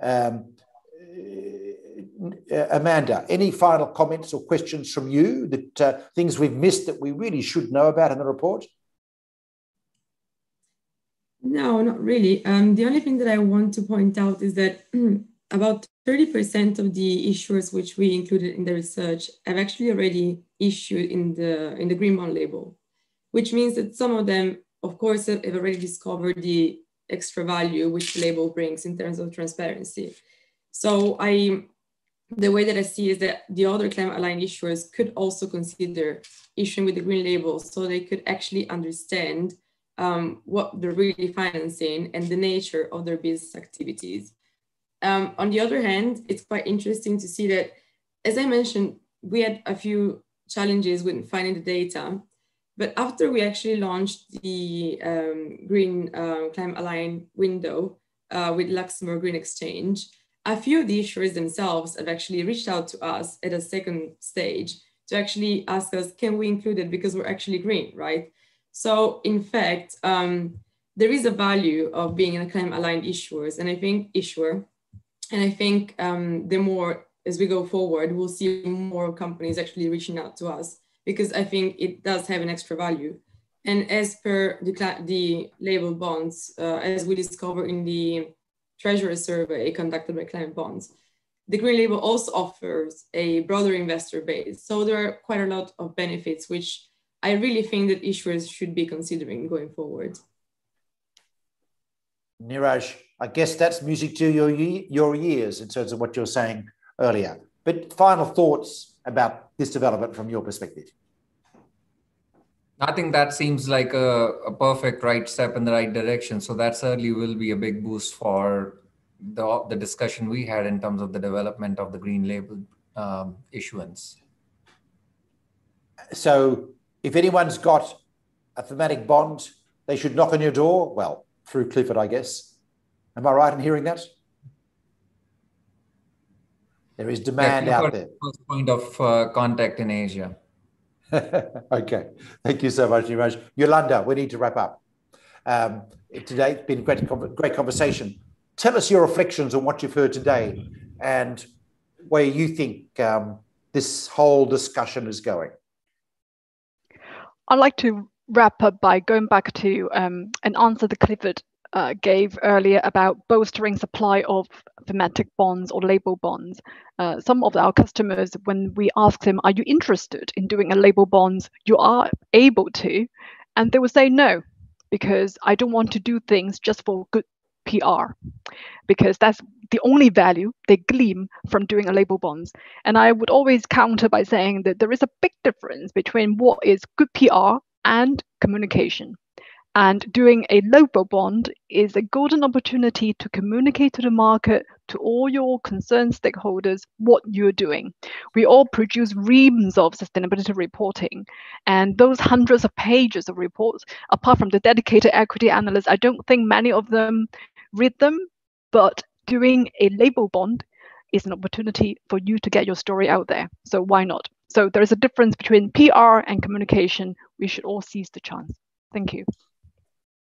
Um, uh, amanda any final comments or questions from you that uh, things we've missed that we really should know about in the report? No not really. Um, the only thing that i want to point out is that [clears throat] about 30% of the issuers which we included in the research have actually already issued in the in the green bond label which means that some of them, of course, have already discovered the extra value which the label brings in terms of transparency. So I, the way that I see is that the other climate aligned issuers could also consider issuing with the green label so they could actually understand um, what they're really financing and the nature of their business activities. Um, on the other hand, it's quite interesting to see that, as I mentioned, we had a few challenges with finding the data. But after we actually launched the um, Green uh, Climate Aligned window uh, with Luxembourg Green Exchange, a few of the issuers themselves have actually reached out to us at a second stage to actually ask us, can we include it because we're actually green, right? So in fact, um, there is a value of being a climate aligned issuers, and I think issuer, and I think um, the more as we go forward, we'll see more companies actually reaching out to us because I think it does have an extra value. And as per the, the label bonds, uh, as we discovered in the treasury survey conducted by Climate Bonds, the green label also offers a broader investor base. So there are quite a lot of benefits, which I really think that issuers should be considering going forward. Neeraj, I guess that's music to your, your ears in terms of what you're saying earlier. But final thoughts about this development from your perspective? I think that seems like a, a, perfect right step in the right direction. So that certainly will be a big boost for the, the discussion we had in terms of the development of the green label um, issuance. So if anyone's got a thematic bond, they should knock on your door. Well, through Clifford, I guess. Am I right in hearing that? There is demand yeah, out there. First point of uh, contact in Asia. [laughs] okay, thank you so much, Neeraj. Yolanda, we need to wrap up. Um, today, it's been a great, great conversation. Tell us your reflections on what you've heard today and where you think um, this whole discussion is going? I'd like to wrap up by going back to um, an answer that Clifford uh, gave earlier about bolstering supply of thematic bonds or label bonds. Uh, some of our customers, when we ask them, "Are you interested in doing a label bonds?" You are able to, and they will say no, because I don't want to do things just for good PR, because that's the only value they glean from doing a label bonds. And I would always counter by saying that there is a big difference between what is good PR and communication. And doing a label bond is a golden opportunity to communicate to the market, to all your concerned stakeholders, what you're doing. We all produce reams of sustainability reporting, and those hundreds of pages of reports, apart from the dedicated equity analysts, I don't think many of them read them. But doing a label bond is an opportunity for you to get your story out there. So why not? So there is a difference between PR and communication. We should all seize the chance. Thank you.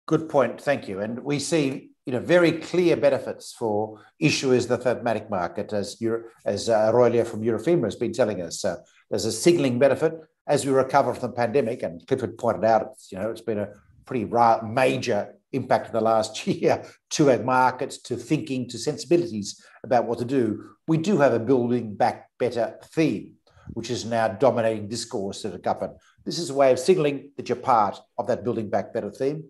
Good point. Thank you. And we see you know, very clear benefits for issuers the thematic market, as Euro, as uh, Aurelia from Eurofima has been telling us. Uh, there's a signalling benefit as we recover from the pandemic, and Clifford pointed out, you know, it's been a pretty major impact in the last [laughs] year to our markets, to thinking, to sensibilities about what to do. We do have a building back better theme, which is now dominating discourse at a government. This is a way of signalling that you're part of that building back better theme.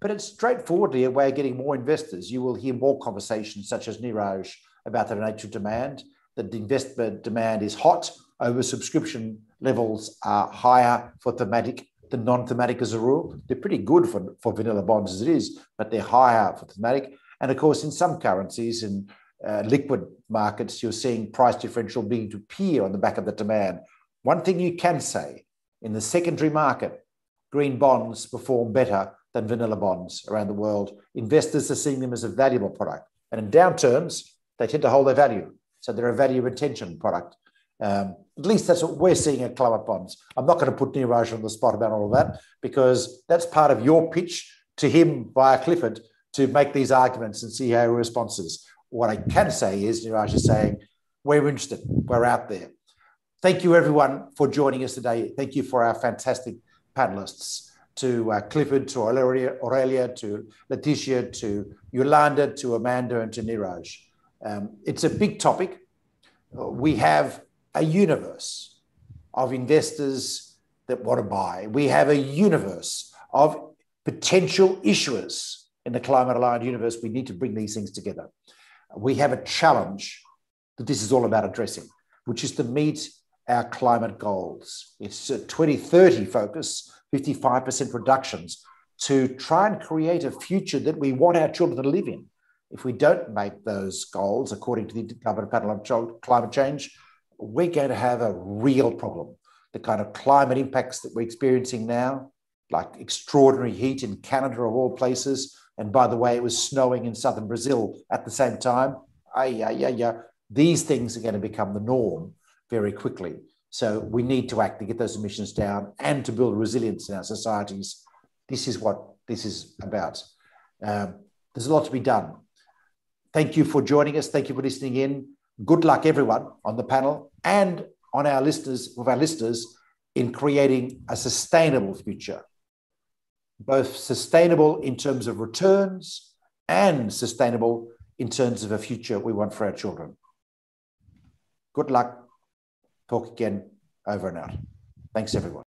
But it's straightforwardly a way of getting more investors. You will hear more conversations such as Neeraj about the nature of demand, that the investment demand is hot, oversubscription levels are higher for thematic than non-thematic as a rule. They're pretty good for, for vanilla bonds as it is, but they're higher for thematic. And of course, in some currencies and uh, liquid markets, you're seeing price differential being to appear on the back of the demand. One thing you can say in the secondary market, green bonds perform better than vanilla bonds around the world. Investors are seeing them as a valuable product. And in downturns, they tend to hold their value. So they're a value retention product. Um, at least that's what we're seeing at climate bonds. I'm not going to put Neeraj on the spot about all of that because that's part of your pitch to him via Clifford to make these arguments and see how he responds. What I can say is Neeraj is saying, we're interested, we're out there. Thank you, everyone, for joining us today. Thank you for our fantastic panelists to uh, Clifford, to Aurelia, Aurelia, to Laetitia, to Yolanda, to Amanda, and to Neeraj. Um, it's a big topic. We have a universe of investors that want to buy. We have a universe of potential issuers in the climate aligned universe. We need to bring these things together. We have a challenge that this is all about addressing, which is to meet our climate goals. It's a 2030 focus 55% reductions to try and create a future that we want our children to live in. If we don't make those goals, according to the Government Panel on Climate Change, we're going to have a real problem. The kind of climate impacts that we're experiencing now, like extraordinary heat in Canada of all places, and by the way, it was snowing in southern Brazil at the same time. Ay, ay, ay. These things are going to become the norm very quickly. So we need to act to get those emissions down and to build resilience in our societies. This is what this is about. Um, there's a lot to be done. Thank you for joining us. Thank you for listening in. Good luck, everyone, on the panel and on our listeners, with our listeners, in creating a sustainable future, both sustainable in terms of returns and sustainable in terms of a future we want for our children. Good luck talk again over and out. Thanks, everyone.